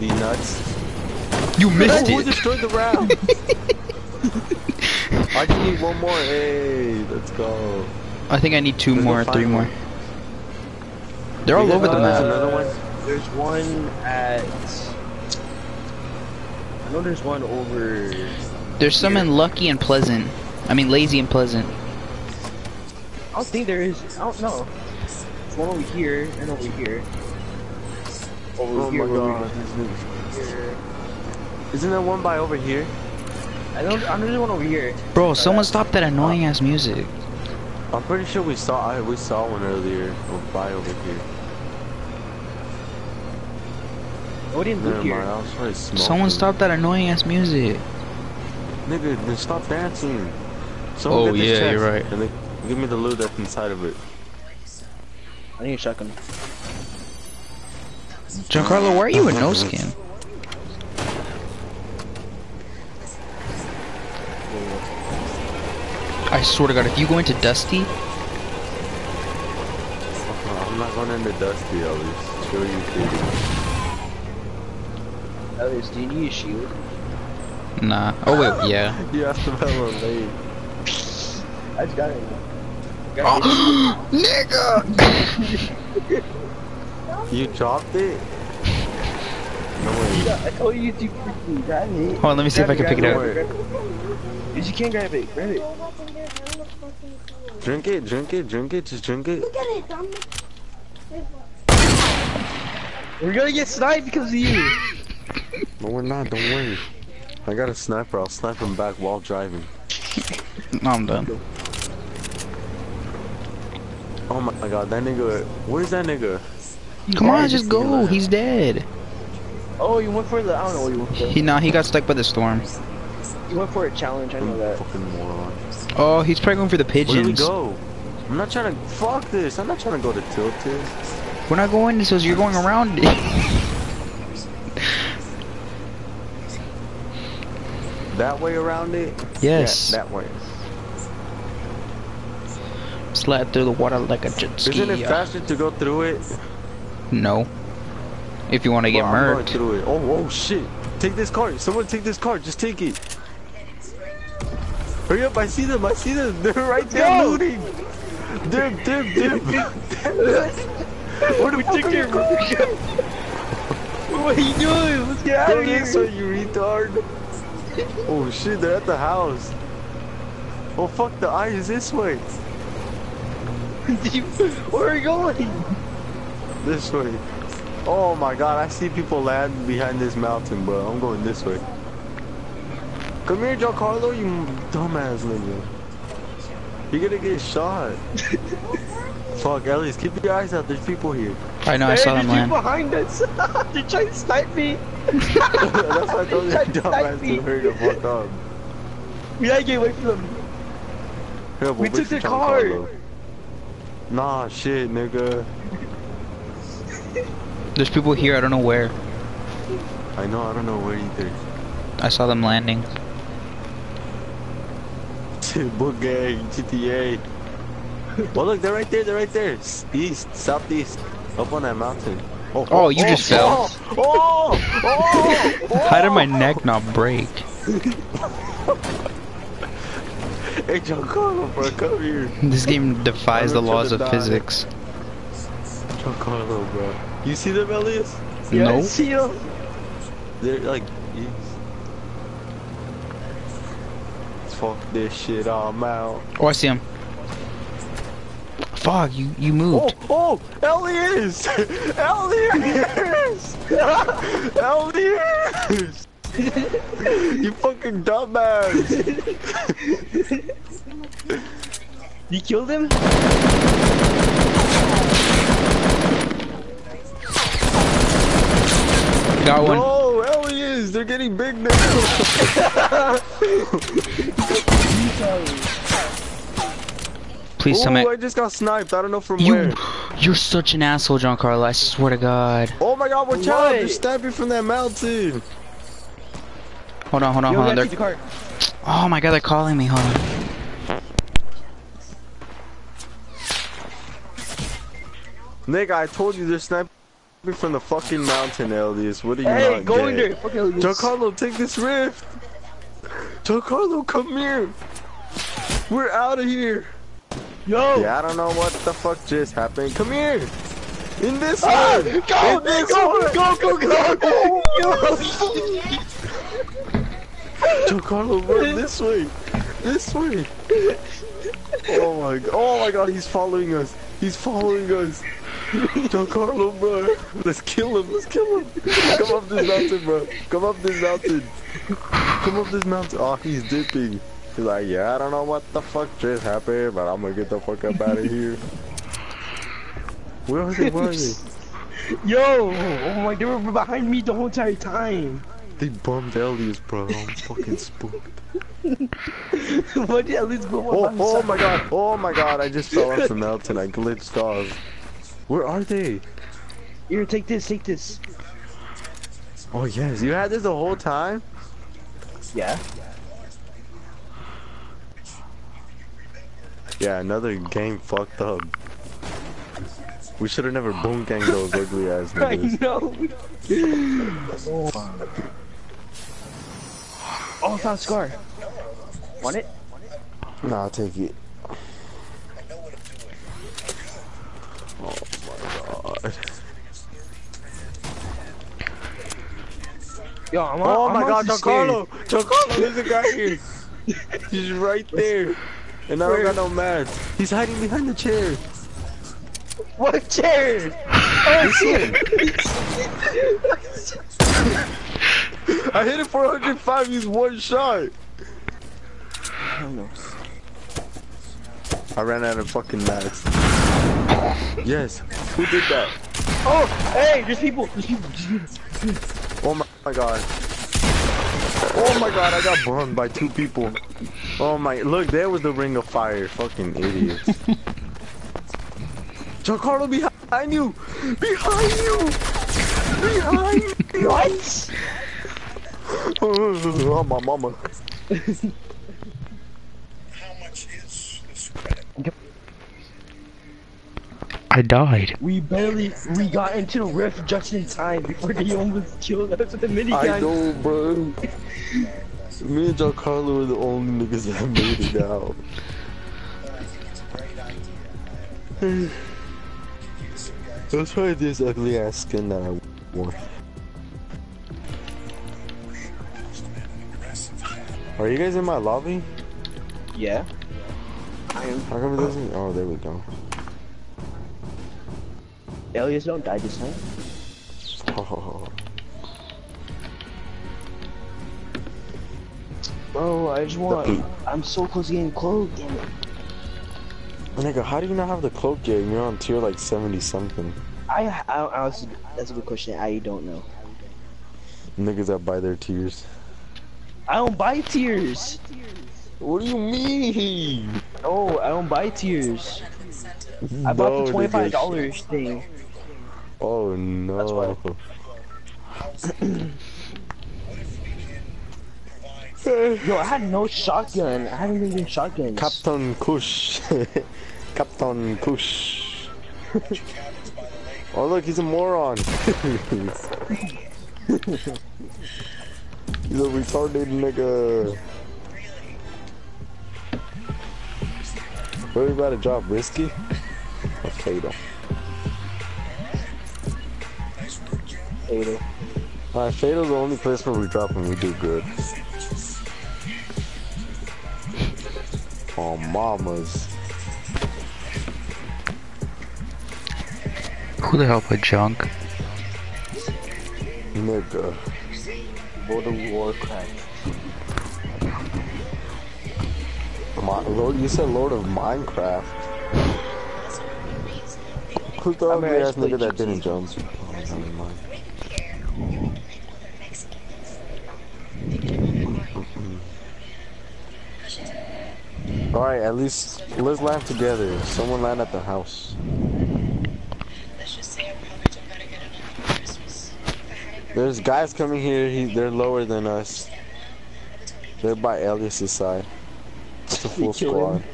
The nuts. You missed Oh, who destroyed the round? I just need one more. Hey, let's go. I think I need two There's more, three final. more. They're all over got- the there's map. Another one. There's one at. I know there's one over. There's some in Lucky and Pleasant. I mean, Lazy and Pleasant. I don't think there is. I don't know. There's one over here and over here. Over Oh here. my over god. these niggas- here. Isn't there one by over here? I don't. I know there's one over here. Bro, someone stop that annoying ass music. I'm pretty sure we saw I, we saw one earlier or by over here. Nobody didn't Never look mind, here. I was trying to. Someone them. stop that annoying ass music. Nigga, then stop dancing. Someone Oh, get this yeah, chest, you're right. And then give me the loot that's inside of it. I need a shotgun. Giancarlo, why are you a no skin? I swear to God, if you go into Dusty, Uh, I'm not going into Dusty at least. Show you too. Elias, do you need a shield? nah. Oh wait, yeah. You asked about a late. I just got it. Got it. Nigga! You dropped it? No way. I told you to freaking grab it. Hold on, let me see if I can pick it up. If you can't grab it, grab it. Go back in there, that looks fucking cool. Drink it, drink it, drink it, just drink it. Look at it, I'm We're gonna get sniped because of you. No, we're not, don't worry. I got a sniper, I'll snipe him back while driving. No, I'm done. Oh my god, that nigga, where's that nigga? Come on, just go. He's dead. Oh, you went for the. I don't know what you went for. He nah, he got stuck by the storm. You went for a challenge. I know that. fucking moron. Oh, he's probably going for the pigeons. Where do we go? I'm not trying to, fuck this, I'm not trying to go to Tilted. We're not going this because you're going around it. That way around it? yes. Yeah, that way. Slide through the water like a jet ski. Isn't it faster to go through it? No. If you want to get Bro, I'm going. Oh, oh shit. Take this card. Someone take this card. Just take it. Hurry up. I see them. I see them. They're right there Go. looting. Dip, dip, dip. Where the fuck are you going? What are you doing? Let's get out Go of this here. way, you retard. Oh shit, they're at the house. Oh fuck, the eye is this way. Where are you going? This way. Oh my god, I see people land behind this mountain, bro. I'm going this way. Come here, Giancarlo, you dumbass nigga. You're gonna get shot. Fuck, Ellis, keep your eyes out. There's people here. I know, I saw them land. people behind us. They're trying to snipe me. That's why I told you, dumbass, snipe me. to hurry the fuck up. We gotta get away from them. Here, We took wait their car. Nah, shit, nigga. There's people here, I don't know where. I know, I don't know where either. I saw them landing. Book gang, GTA. Oh look, they're right there, they're right there. East, southeast, up on that mountain. Oh, oh you oh, just oh, fell. Oh, oh, oh, oh. How did my neck not break? Hey, Giancarlo, bro, come here. This game defies the laws of die. physics. Giancarlo, bro. You see them, Elias? Yeah, No. I see them. They're like, yes. fuck this shit, I'm out. Oh, I see him. Fuck, you you moved. Oh, moved. oh, Elias! Elias! Elias! you fucking dumbass! You killed him? Got one. Oh, no, Elias! They're getting big now! Please tell me. Ooh, I just got sniped. I don't know from You, where. you're such an asshole, Giancarlo. I swear to God. Oh my god, watch out! They're What? sniping from that mountain! Hold on, hold on, Yo, hold on. They're, the oh my God, they're calling me. Hold on. Nick, I told you they're sniping from the fucking mountain, Elias. What are you Hey, not go in get? there. Fuck Elias. Giancarlo, take this rift! Giancarlo, come here! We're out of here! Yo. Yeah, I don't know what the fuck just happened. Come here! In this Ah, one! go, In this go, one! go, go, go, go. Giancarlo, run this way! This way! Oh my god, oh my god, he's following us! He's following us! Giancarlo, bro! Let's kill him, let's kill him! Come up this mountain, bro! Come up this mountain! Come up this mountain! Oh, he's dipping! He's like, yeah, I don't know what the fuck just happened, but I'm gonna get the fuck up out of here. Where are they? Where are they? Yo. Oh my, they were behind me the whole entire time. They bummed Elias, bro. I'm fucking spooked. What did Elias go Oh, oh my god, oh my god, I just fell off the mountain. I glitched off. Where are they? Here, take this, take this. Oh yes, you had this the whole time? Yeah. Yeah, another game fucked up. We should have never boom gang those ugly ass I niggas. know. Oh, I found Scar. Want it? Nah, I'll take it. Oh my god. Yo, I'm on, Oh I'm my god. Giancarlo! Giancarlo, there's a guy here! He's right there! And I don't got no mats. He's hiding behind the chair. What chair? Oh shit! I hit it for 105, he's one shot. I don't know. I ran out of fucking mats. Yes, who did that? Oh, hey, there's people. There's people. There's people. Oh my, oh my god. Oh my god, I got burned by two people. Oh my, look, there was the ring of fire. Fucking idiots. Giancarlo behind you! Behind you! Behind you! What? Oh, my mama. I died. We barely we got into the rift just in time before they almost killed us with the minigun. I know, bro. Me and Giancarlo are the only niggas that made it out. Let's try this ugly ass skin that I wore. Are you guys in my lobby? Yeah. I. How come it doesn't? Oh, there we go. Elias don't die this time. Oh, Bro, I just want. I'm so close to getting clothed. Damn it. nigga, how do you not have the cloak yet? You're on tier like 70 something. I, I honestly, that's a good question. I don't know. Niggas that buy their tiers. I don't buy tiers. What do you mean? No, I don't buy tears. I bought No, the twenty-five dollars thing. Oh no. Yo, I had no shotgun. I haven't been getting shotguns. Captain Kush. Captain Kush. oh look, he's a moron. he's a retarded nigga. Where we about to drop risky? Okay though. Fatal. Alright, Fatal's the only place where we drop and we do good. Oh, mamas. Who the hell put junk? Nigga. World of Warcraft. Lord, you said Lord of Minecraft. Who's the ugly ass nigga that didn't jump? Oh, never mind. Alright, at least let's land together. Someone land at the house. There's guys coming here, he, they're lower than us. They're by Elias's side. It's a full kill squad. him.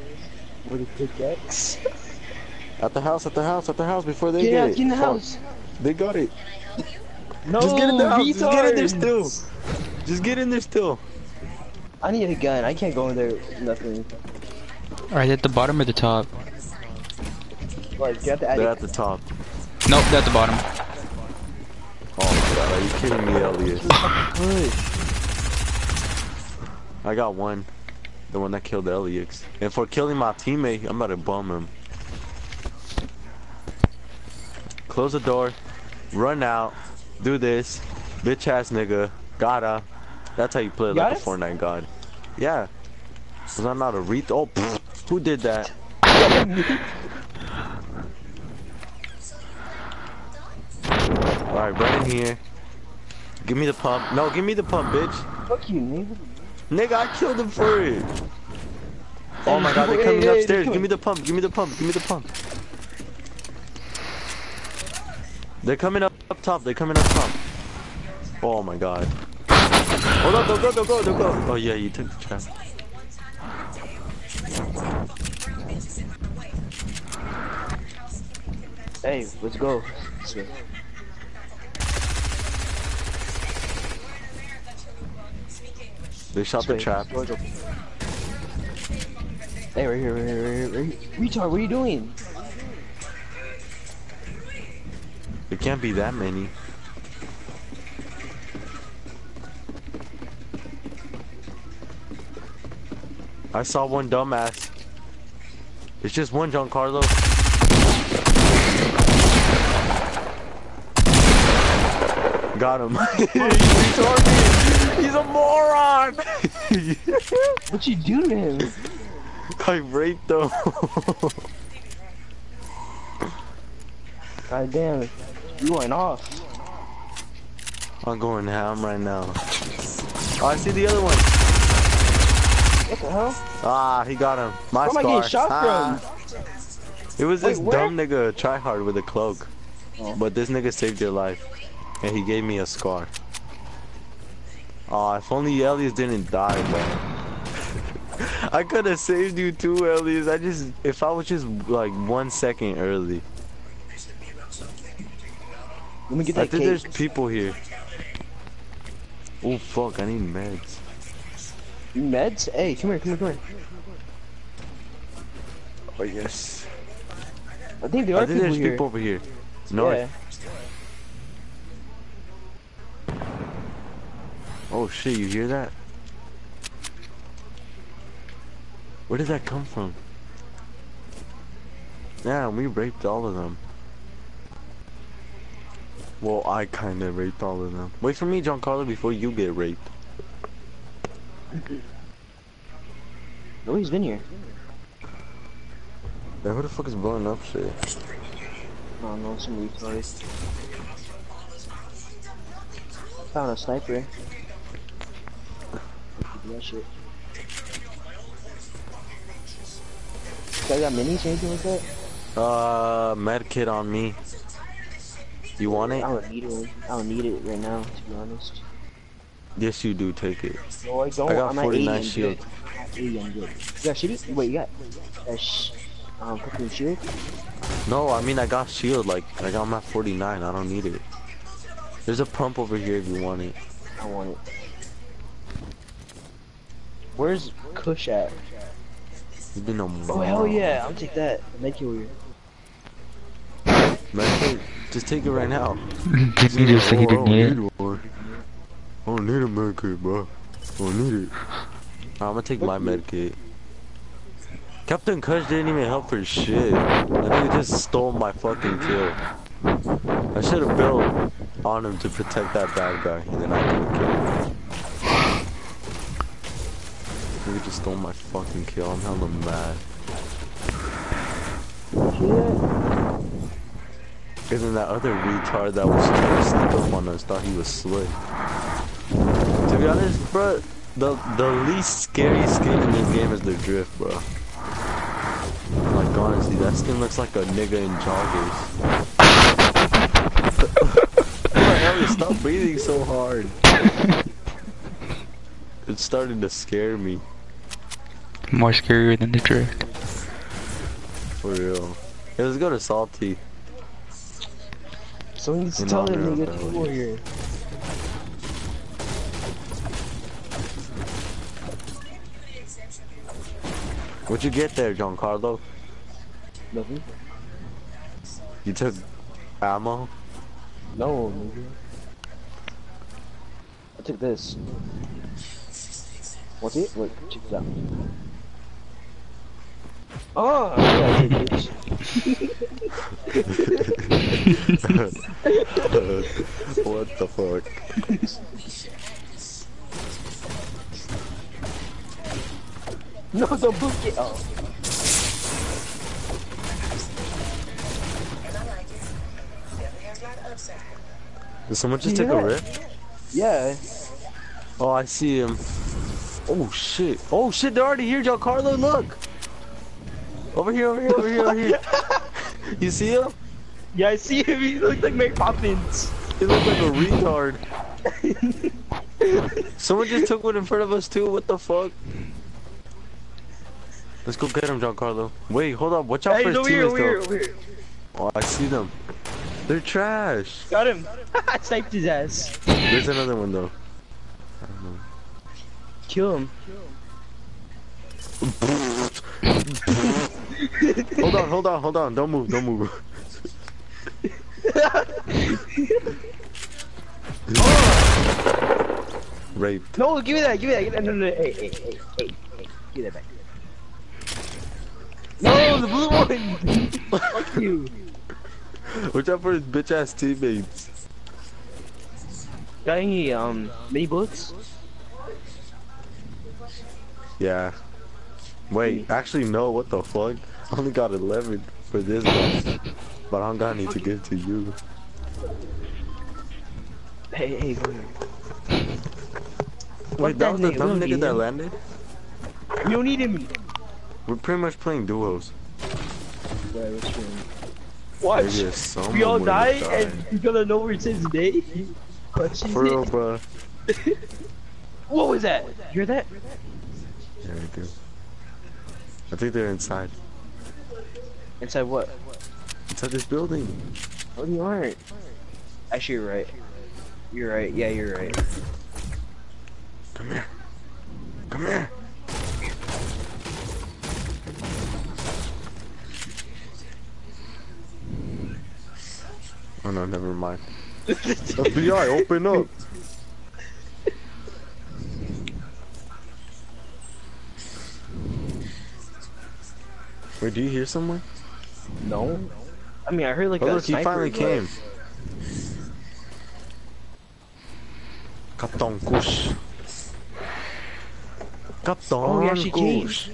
With a pickaxe. At the house, at the house, at the house before they Get get out, it. get in the Fuck. house. They got it. No, Just get in the house. Just get in there still. Just get in there still. I need a gun. I can't go in there with nothing. Alright, at the bottom or the top? Like, get the They're at the top. Nope, they're at the bottom. Oh my god, are you kidding me, Elliot? I got one. The one that killed Elix. And for killing my teammate, I'm about to bum him. Close the door. Run out. Do this. Bitch ass nigga. Gotta. That's how you play like a? Fortnite god. Yeah. Was I not a wreath? Oh, pfft. who did that? Alright, run in here. Give me the pump. No, give me the pump, bitch. Fuck you, nigga. Nigga, I killed him for it. Oh my god, they're coming hey, upstairs. they're Give me the pump. Give me the pump. Give me the pump. They're coming up up top. They're coming up top. Oh my god. Oh, Hold on, don't go, don't go, don't go. Oh yeah, you took the trap. Hey, let's go. This way. They shot the trap. Hey, right here, right here, right here, here. Retard, what are you doing? There can't be that many. I saw one dumbass. It's just one Giancarlo. Got him. He's a moron. What'd you do to him? I raped him. God damn it. You went off. I'm going ham right now. Oh, I see the other one. What the hell? Ah, he got him. My Where am I scar. getting shot ah. It was Wait, this where? dumb nigga tryhard with a cloak. Oh. But this nigga saved your life. And he gave me a scar. Aw, if only Elias didn't die, bro. I could have saved you too, Elias. I just, if I was just like one second early. Let me get that I think cake. there's people here. Oh fuck, I need meds. You meds? Hey, come here, come here, come here. Oh yes. I think there are I think people there's here. people over here. North. Yeah. Oh shit, you hear that? Where did that come from? Yeah, we raped all of them. Well, I kinda raped all of them. Wait for me, John Giancarlo, before you get raped. No, he's been here. Yeah, who the fuck is blowing up shit? Don't know, some retard. Found a sniper. Do that shit. Guy got minis or anything like that? Uh, med kit on me. You want it? I don't need it. I don't need it right now, to be honest. Yes, you do. Take it. No, I don't. I got I'm at 49 80, I'm shield. good. I'm 80, I'm good. You got shitty? Wait, you got a sh um, cooking shield? No, I mean I got shield. Like I got my 49. I don't need it. There's a pump over here if you want it. I want it. Where's Kush at? You've been a Oh hell moron. yeah, I'll take that. Make you weird. Man, just take it right now. Did you just said he didn't need it. one. I don't need a medkit, bro. I don't need it. I'm gonna take my medkit. Captain Kush didn't even help for shit. That nigga just stole my fucking kill. I should have built on him to protect that bad guy, and then I could have killed him. Nigga just stole my fucking kill. I'm hella mad. And then that other retard that was trying to sneak up on us thought he was slick. To be honest, bro, the the least scary skin in this game is the drift, bro. Like honestly, that skin looks like a nigga in joggers. Stop breathing so hard. It's starting to scare me, More scarier than the drift. for real. Hey, let's go to Salty. So Someone needs to tell that to get nigga Elliot. warrior. What'd you get there, Giancarlo? Nothing? You took ammo? No, nigga. I took this. What's it? Wait, check it out. Oh, yeah, I took this. what the fuck? No, don't book it. Oh. Did someone just You take a rip? Yeah. Oh, I see him. Oh shit. Oh shit, they're already here, Giancarlo, look! Over here, over here, over here, over here. You see him? Yeah, I see him. He looks like Mary Poppins. He looks like a retard. Someone just took one in front of us too, what the fuck? Let's go get him, Giancarlo. Wait, hold up, watch out Hey, for his here, over teammates here, over here. Oh, I see them. They're trash. Got him. I sniped his ass. There's another one though. I don't. Kill him. Hold on, hold on, hold on. Don't move, don't move. Raped. No, give me that, give me that, give me that. No, no, no, hey, hey, hey, hey, hey, give that back. No, the blue one! Fuck you. Watch out for his bitch ass teammates. Got any, um, mini bullets? Yeah. Wait, actually no, what the fuck? I only got 11 for this guy. But I don't got any to give to you. Hey, hey, go here. Wait, that was the nigga, dumb we don't nigga that him. landed? You don't need him. We're pretty much playing duos. Watch. Maybe We all die, die. and you're gonna know where it's says day. Punches For real, bro. What was that? You hear that? Yeah, I do. I think they're inside. Inside what? Inside this building. Oh, you aren't. Actually, you're right. You're right. Yeah, you're right. Come here. Come here. Oh no, never mind. FBI, open up. Wait, do you hear someone? No. I mean, I heard like Oh look, he finally came. Captain Kush. Captain Oh, he actually came. Kush.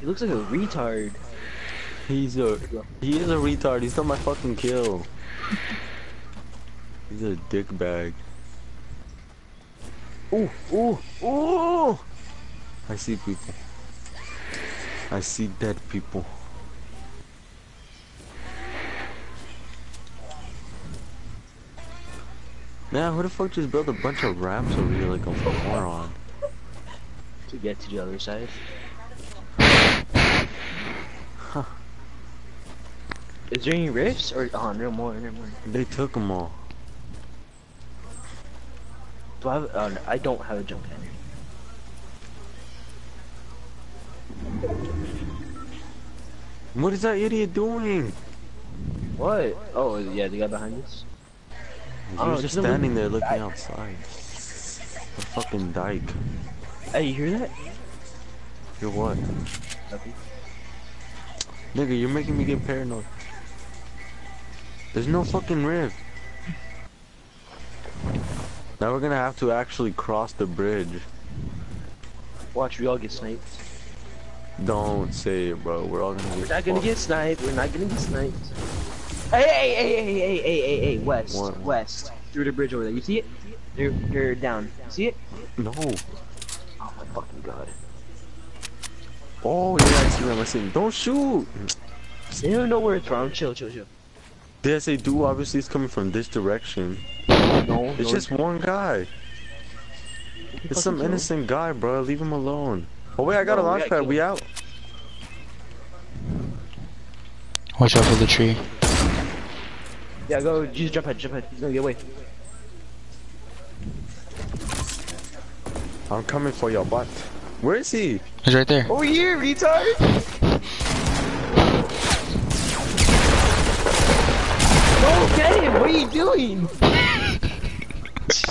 He looks like a retard. He's a he is a retard. He's not my fucking kill. He's a dick bag. Ooh, ooh, ooh! I see people. I see dead people. Man, who the fuck just built a bunch of ramps over here like a moron? To get to the other side. Huh. Is there any rifts or oh no more, no more. They took them all. Do I have? Oh, no, I don't have a jump pad. What is that idiot doing? What? Oh, yeah, the guy behind us. He Oh, was just standing there looking outside. The fucking dyke. Hey, you hear that? You're what? Nothing. Nigga, you're making me get paranoid. There's no fucking rift. Now we're gonna have to actually cross the bridge. Watch, we all get sniped. Don't say it, bro. We're all gonna get. We're not gonna get sniped. We're not gonna get sniped. Hey, hey, hey, hey, hey, hey, hey, hey, west, What? west, through the bridge over there. You see it? You're, you're down. See it? No. Oh my fucking god. Oh yeah, I see them. I see them. Don't shoot. They don't know where it's from. Chill, chill, chill. Did I say do? Obviously, it's coming from this direction. No, It's no, just one guy. It's some fucking innocent guy, bro. Leave him alone. Oh wait, I got a No, we launch pad. We out. Watch out for the tree. Yeah, go. Just jump ahead, jump ahead. No, get away. I'm coming for your butt. Where is he? He's right there. Oh, Over here, retard. What are you doing?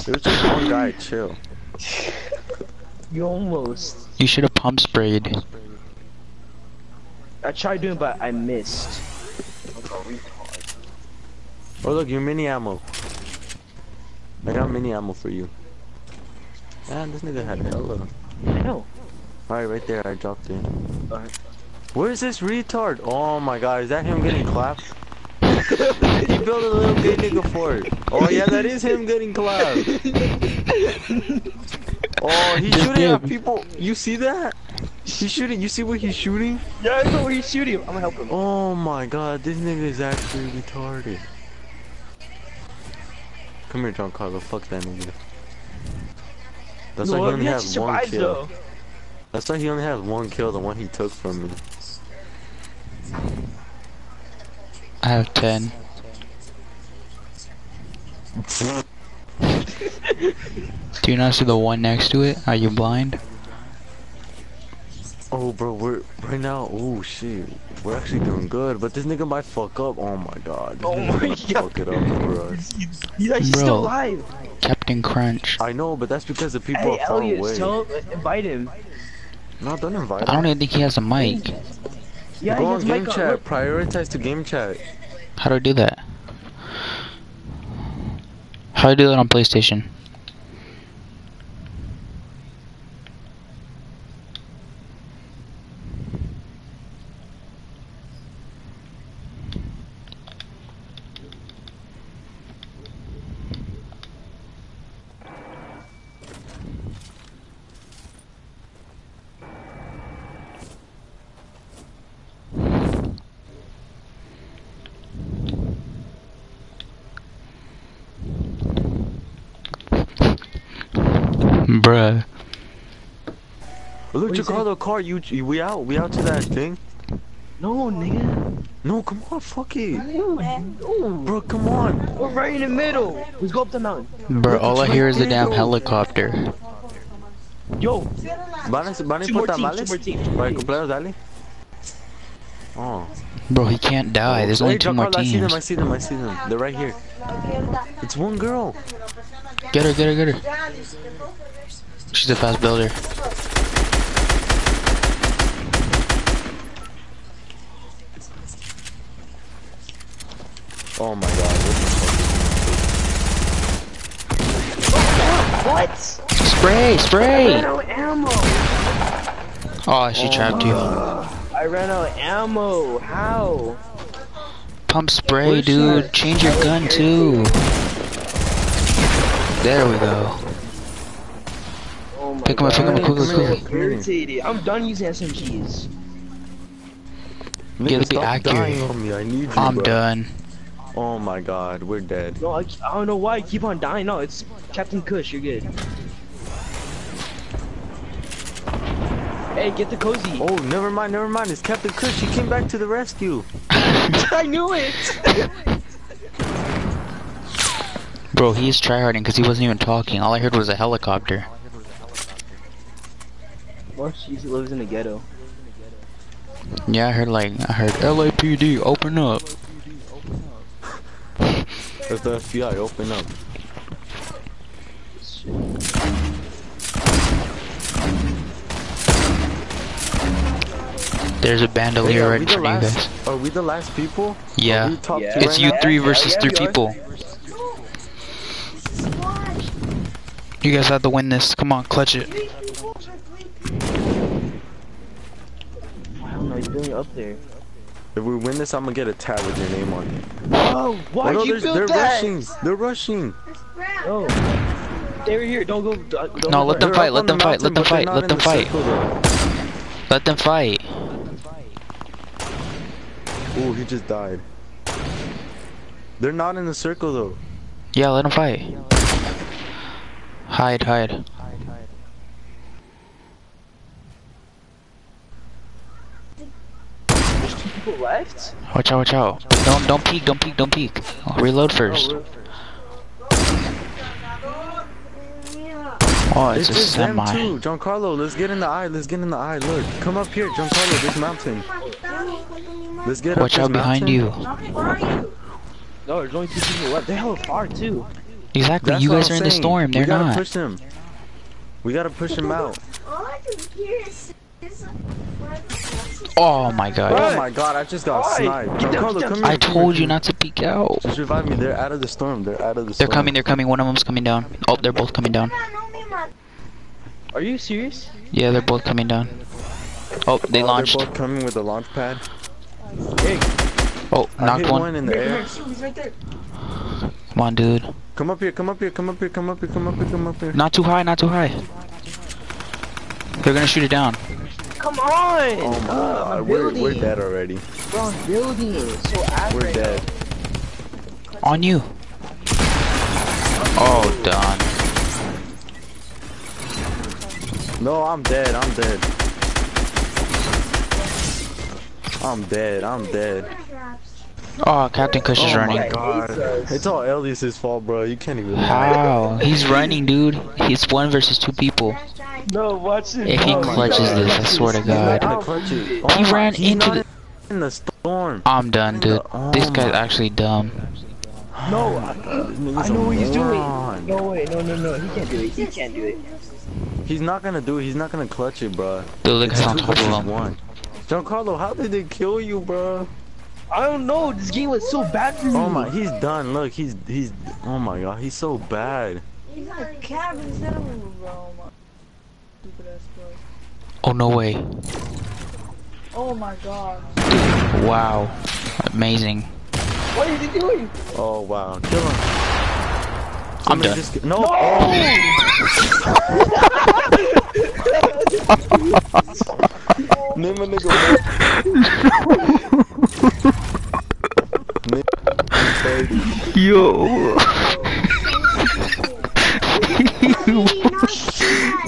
There's just one guy. Chill. You almost. You should have pump sprayed. I tried doing, but I missed. Oh look, your mini ammo. I got mini ammo for you. Man, this nigga had hella. I know. Alright, right there, I dropped it. Alright. Where's this retard? Oh my god, is that him getting clapped? he built a little gay nigga fort. Oh yeah, that is him getting clapped. Oh, he's Just shooting at people. You see that? He's shooting. You see what he's shooting? Yeah, I know where he's shooting. I'm gonna help him. Oh my god, this nigga is actually retarded. Come here, Giancarlo. Fuck that nigga. That's No, why he only he has one survived, kill. though. That's why he only has one kill, the one he took from me. I have 10. Do you not see the one next to it? Are you blind? Oh, bro, we're right now. Oh shit, we're actually doing good, but this nigga might fuck up. Oh my god. This Oh my God. Fuck it up for us. He's actually Bro. still alive. Captain Crunch. I know, but that's because the people Hey, are far Elliot, away. tell invite him. No, don't invite I him. don't even think he has a mic. Yeah, Go on game mic chat. Look. Prioritize to game chat. How do I do that? How do I do that on PlayStation? Bruh. Look, you do you Giancarlo, car. You, you, we out. We out to that thing. No, nigga. No, come on, fuck it. No. Bro, come on. We're right in the middle. Let's go up the mountain. Bruh, all I hear is the damn helicopter. Yo, ¿Van a, van a two more importar teams, males? more teams. two more Para el cumpleaños, dale. Oh. Bro, he can't die. There's only two more Giancarlo, I see them, I teams. see them, I see them. They're right here. It's one girl. Get her, get her, get her. She's a fast builder. Oh my god. What the fuck? What? Spray, I spray! ran out of ammo. Oh, she trapped you. I ran out of ammo. How? Pump spray, Where's dude. she? Change your gun too. There we go. Oh my Pick him up, pick him up, quickly, quickly. come here. Irritated. I'm done using SMGs. Get Nigga, to be accurate. on me. I need you, I'm bro. done. Oh my god, we're dead. No, I, I don't know why I keep on dying. No, it's Captain Kush. You're good. Hey, get the cozy. Oh, never mind, never mind. It's Captain Kush. He came back to the rescue. I knew it. Bro, he's tryharding because he wasn't even talking. All I heard was a helicopter. Well, she lives in the ghetto. Yeah, I heard like I heard LAPD open up. As the FBI open up. There's a bandolier are, right we in front of you guys. are we the last people? Yeah. top Yeah. It's right you now? three versus yeah, three people. Squad. You guys have to win this. Come on, clutch it. Three people for three people. I don't know, he's doing up there. If we win this, I'm gonna get a tab with your name on it. Oh, why oh, no, you there's- build they're that? rushing. They're rushing. That's crap. Oh, they're here. Don't go. Don't No, go let them fight, let on the them fight, let them but they're fight, let them fight. circle. Let them fight. Ooh, he just died. They're not in the circle though. Yeah, let them fight. Hide, hide. There's two people left. Watch out, watch out. Don't, don't peek, don't peek, don't peek. Reload first. Oh, Yeah. Oh, it's a just them semi. too. Giancarlo, let's get in the eye. Let's get in the eye. Look, come up here, Giancarlo. This mountain. Let's get Watch up out behind mountain. you. Where are you? no, there's only two people left. They're hella far too. Exactly, That's you guys I'm are in the storm, they're gotta not. push him. We gotta push him out. All I can hear is. is where the Oh my god. Oh my god, I just got Why? sniped. Get down, Giancarlo, come here. I come told here, you not to peek out. Just revive me. They're out of the storm. They're out of the storm. They're coming, they're coming. One of them's coming down. Oh, they're both coming down. Come on, no me, man. Are you serious? Yeah, they're both coming down. Oh, they Oh, launched. They're both coming with a launch pad. Hey, Oh, I knocked hit one. one in the air. he's right there. Come on, dude. Come up here, come up here, come up here, come up here, come up here, come up here. Not too high, not too high. They're gonna shoot it down. Come on! Oh my Uh, god, I'm we're, we're dead already. Bro, I'm building. So We're right dead. On you. Oh, done. No, I'm dead, I'm dead. I'm dead, I'm dead. Oh, Captain Kush is oh running. my god. It's all Elias's fault, bro. You can't even. How? He's running, dude. He's one versus two people. No, watch this. If he Oh clutches God. this, I swear to God. gonna clutch it. He Oh ran he's into the- in the storm. I'm done, dude. Oh This guy's actually dumb. No, I, I know what he's doing. No way, no, no, no. He can't do it. He can't do it. He's not gonna do it. He's not gonna clutch it, bro. Dude, the It's guy's on top of him. one. Giancarlo, how did they kill you, bro? I don't know. This game was so bad for me. Oh my, he's done. Look, he's he's. Oh my god, he's so bad. He's a cabin instead of a bro. Oh, no way. Oh my god. Wow. Amazing. What is he doing? Oh wow, kill him. I'm Somebody done. just- no. Name a nigga. Nigga. Yo.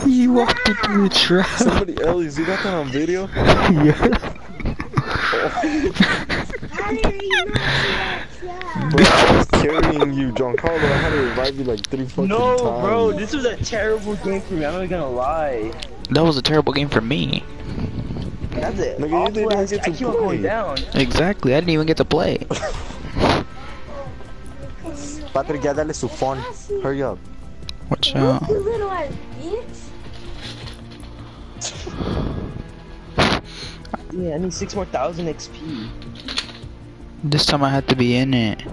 he walked into the trap. Somebody, Ellis, you got that on video? yeah. How did he not see that? Bro, I was carrying you, Giancarlo. I had to revive you like three fucking No, times. bro. This was a terrible game for me. I'm not gonna lie. That was a terrible game for me. That's it. Nigga, you didn't even get I to keep going play. down. Exactly. I didn't even get to play. Patrick, ya dale su phone. Hurry up. Watch out. You little ass bitch. Yeah, I need six more thousand XP. This time I had to be in it.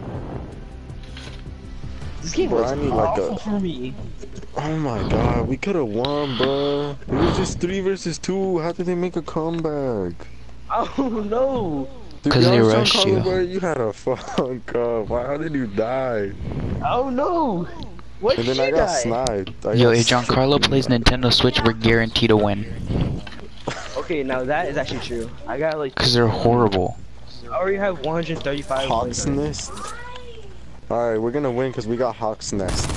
This game was I need like a- for me. Oh my god, we could have won, bro. It was just three versus two. How did they make a comeback? Oh no. To 'Cause be they honest, rushed Giancarlo, you. Bro, you had a fuck up. Why how did you die? Oh no. What And did then I you got die? sniped. I Yo, got if Giancarlo sniped. plays Nintendo Switch, we're guaranteed to win. Okay, now that is actually true. I got like Because they're horrible. I already have 135 Hawk's points. Nest. Alright, we're gonna win because we got Hawk's Nest.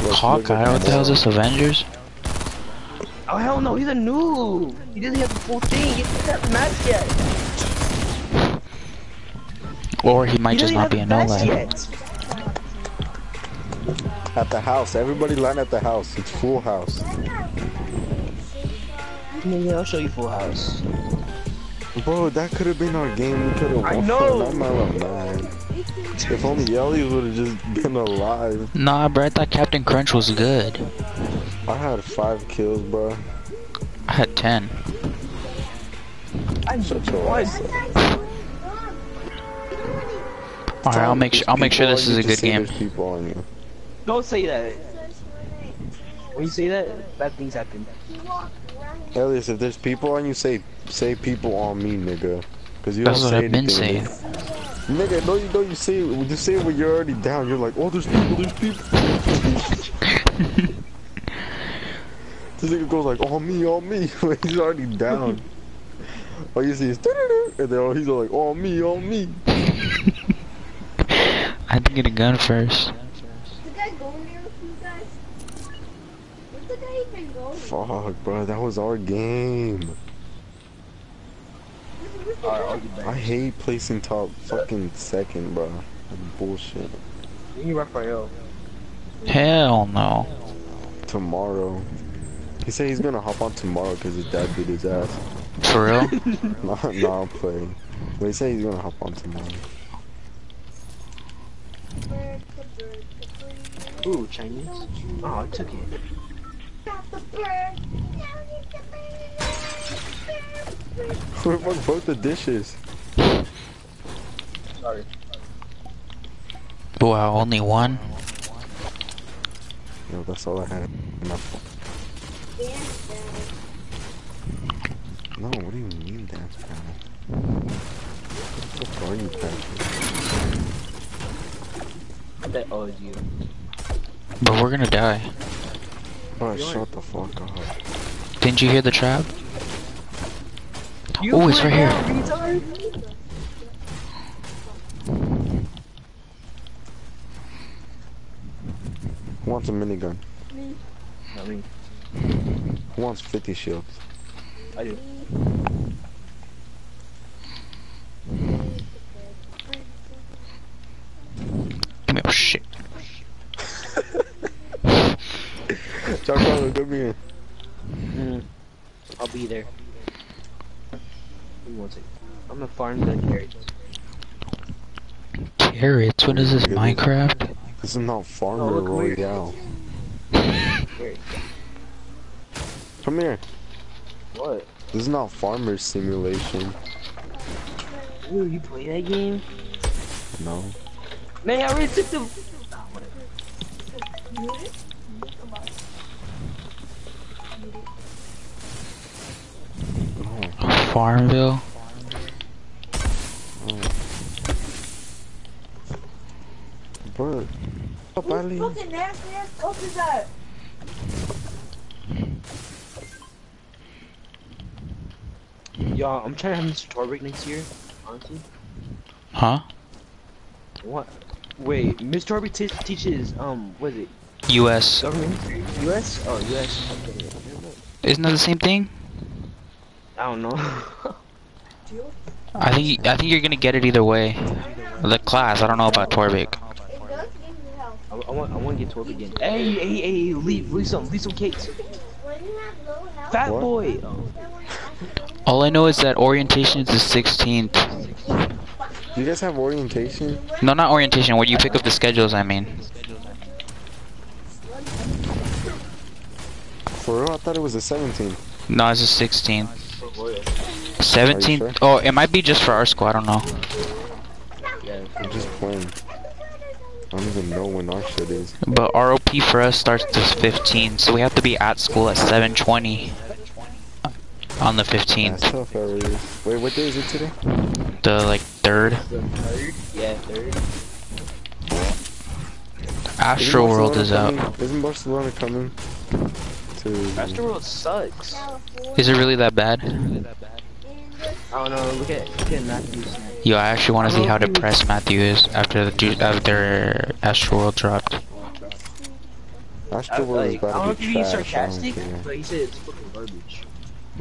Look, look Hawkeye? at What the hell is this, Avengers? Oh hell no, he's a noob. He doesn't have the full thing. He doesn't have the match yet. Or he might he just doesn't be a have no match At the house. Everybody line at the house. It's full house. Yeah, yeah, I'll show you Full House. Bro, that could have been our game. We could have won. I know. I'm not mad. If only Ellie would have just been alive. Nah, bro, I thought Captain Crunch was good. I had five kills, bro. I had 10. I'm Shut your what? ass up. Alright, I'll make sure I'll make sure this is a good game. People on you. Don't say that. When you say that, bad things happen. Elias, if there's people on you, say say people on me, nigga. Cause you That's don't what say I've been saying. Nigga, no, you know you say it. You say it when you're already down. You're like, oh, there's people, there's people. this nigga goes like, on me, on me. he's already down. All you see is, "Doo-doo-doo," and then oh, he's all like, on me, on me. I had to get a gun first. The guy going there with you guys? Where's the guy even going? Fuck, bro, that was our game. Where's the Alright, guy? I'll get I back. hate placing top fucking second, bro. That's bullshit. You need Raphael. Hell no. Tomorrow. He said he's gonna hop on tomorrow because his dad beat his ass. For real? no, nah, I'm playing. But he said he's gonna hop on tomorrow. Bird, the bird, the bird. Ooh, Chinese. Oh, I took it. stop the bird? Now get the bird. Bird, Where the fuck both the dishes? Sorry. Wow, only one? Yo, that's all I had. Enough. phone. Dance battle. No, what do you mean dance battle? What the fuck are you, Patrick? That owes you. But we're gonna die. Bro, shut the fuck up. Didn't you hear the trap? You Oh, it's right here. down, retard. Who wants a minigun? Not me. Who wants 50 shields? I do. Give me oh shit. Giancarlo, come here. Mm. I'll be there. Give me one second. I'm gonna farm the carrots. Carrots, what is this, Minecraft? This is not Farmer Oh, look. Royale. Come here. What? This is not Farmer Simulation. Ooh, you play that game? No. Man, I already took the. No. Farmville? Bro. Up, Ali. Fucking nasty ass cup is that? Y'all, I'm trying to have Mr. Torvik next year. Honestly. Huh? What? Wait, Mr. Torvik te teaches, um, what is it? US. Government history? US? Oh, US. Okay. Isn't that the same thing? I don't know. I think I think you're gonna get it either way. The class, I don't know about Torvik. It does give you health. I, I want, I want to get Torvik again. Hey, hey, hey, leave, leave some, leave some cakes. When you have low health, Fat boy. Oh. That one has All I know is that orientation is the 16th. You guys have orientation? No, not orientation. Where you pick up the schedules. I mean. For real? I thought it was the 17th. No, it's the 16th. 17th. sure? Oh, it might be just for our school. I don't know. Yeah. I'm just playing. I don't even know when our shit is. But ROP for us starts at 15, so we have to be at school at 7:20 on the That's 15th. tough, Wait, what day is it today? The like third. The third? Yeah, third. Astro Isn't World Barcelona is out. Isn't Barcelona coming to... Astroworld sucks. Is it really that bad? And the I don't know. Look at look at Matthews. Yo, I actually want to see how depressed Matthew is after the after Astroworld dropped. I, Astroworld is like, I about don't know to if be you're being trash. I don't sarcastic, but he said it's fucking garbage.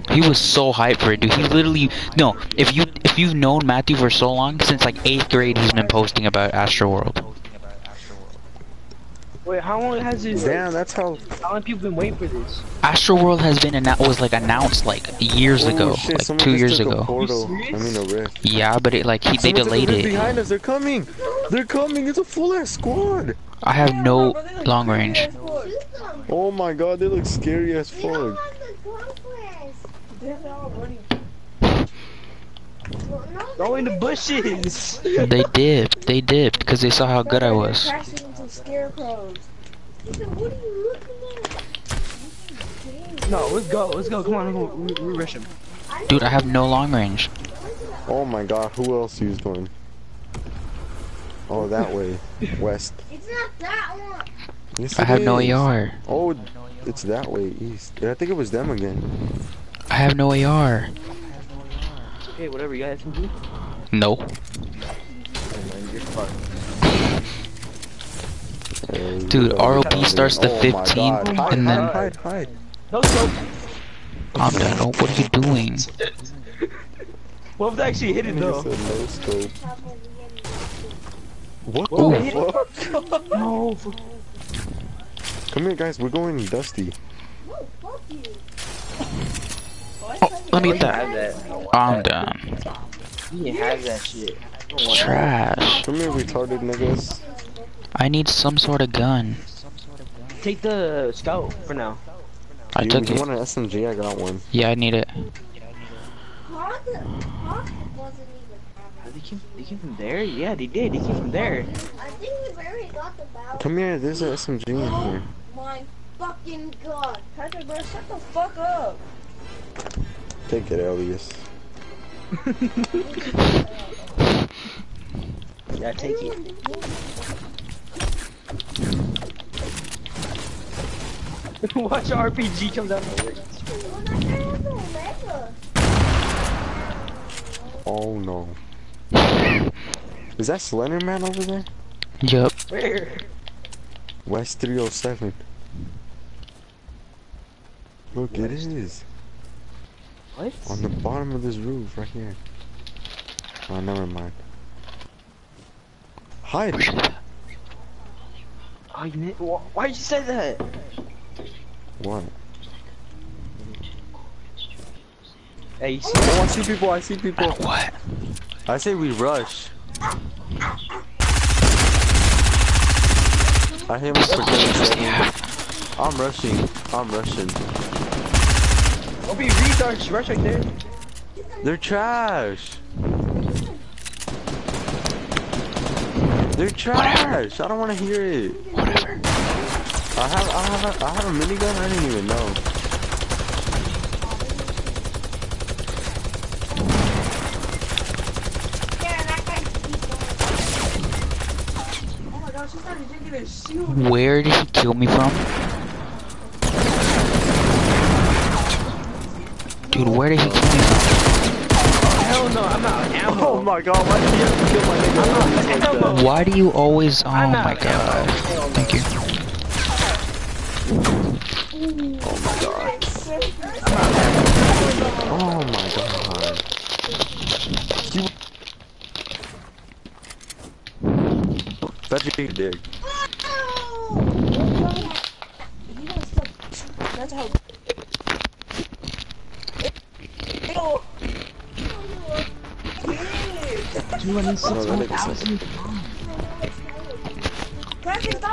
He was so hyped for it, dude. He literally no. If you if you've known Matthew for so long, since like eighth grade, he's been posting about Astroworld. Wait, how long has this? Damn, that's how. How long people been waiting for this? Astroworld has been annou- was like announced like years Oh, ago, shit, like two just years took ago. portal. I mean a rift. Yeah, but it like he, they Someone took a delayed rift it. behind us. They're coming. They're coming. It's a full ass squad. I have no long range. Oh my god, they look scary as fuck. Go in the bushes. They dipped. They dipped because they saw how good I was. Crashing into scarecrows. What are you looking at? No, let's go. Let's go. Come on. We, we rush him. Dude, I have no long range. Oh my god, who else is going? Oh, that way. West. It's not that one. Yes, I it have no is. AR. Oh, it's that way, east. I think it was them again. I have no AR. It's okay, whatever you guys can do. No. You're fucked. Hey, Dude, ROP starts the coming? Oh 15th, and then- hide, hide, hide. No scope. I'm done. Oh, what are you doing? What if they actually hit it though? said no scope. What Ooh. the fuck? No. Come here, guys. We're going dusty. Oh, let me get that. Have that. I'm done. You didn't have that shit. Trash. Come here, retarded niggas. I need some sort of gun. Take the scout for now. I you, took you it. want an SMG? I got one. Yeah, I need it. Hawk, Hawk wasn't even. They came, they came from there? Yeah, they did. They came from there. I think we've already got the battle. Come here. There's an SMG in here. Oh My fucking god. Patrick, bro, shut the fuck up. Take it, Elias. Yeah, take it. Watch RPG come down Well, that guy has no Omega. Oh no. Is that Slender Man over there? Yup. Where? West 307. Look, it is. What? On the bottom of this roof, right here. Oh, never mind. Hide! Where should I- Oh, you ne- wh- Why'd you say that? What? Hey, you see? Oh, I see people, I see people. What? I say we rush. I hit him for I'm rushing. I'm rushing. Don't be retards. Rush right there. They're trash. They're trash. I don't want to hear it. Whatever. I have, I have, a, I have a minigun. I didn't even know. Yeah, that guy keeps going. Oh my gosh, he's not even getting a shield. Where did he kill me from? Dude, where did he kill me from? Hell no, I'm out of ammo. Oh my god, why did you have to kill my nigga like that? Why do you always? Oh I'm my god. ammo. Thank you. Oh my god. Oh my god. You. Bet you dick. That's how. Kevin, stop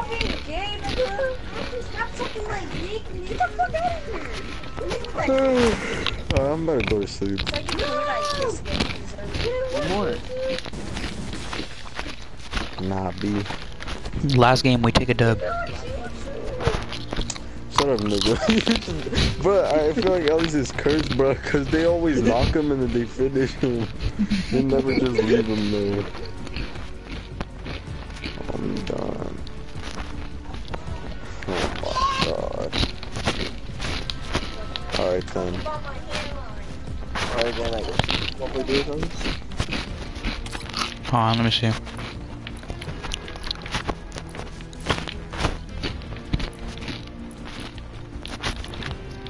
being gay, nigga! Stop something like get the fuck out of here! Uh, I'm about to go to sleep. No! More. Nah, B. Last game, we take a dub. Shut up, nigga. but I feel like Elias is cursed, bro, because they always knock him and then they finish him. They never just leave him there. I'm done. Oh my god. Alright then. Alright, then I guess. What we do something? Hold on, let me see.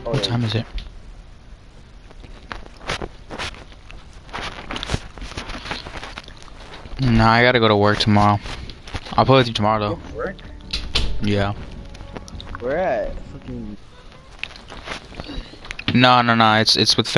Oh, What yeah. time is it? Nah, I gotta go to work tomorrow. I'll play with you tomorrow though. Work? Yeah. We're at fucking. No, no, no. It's it's with family.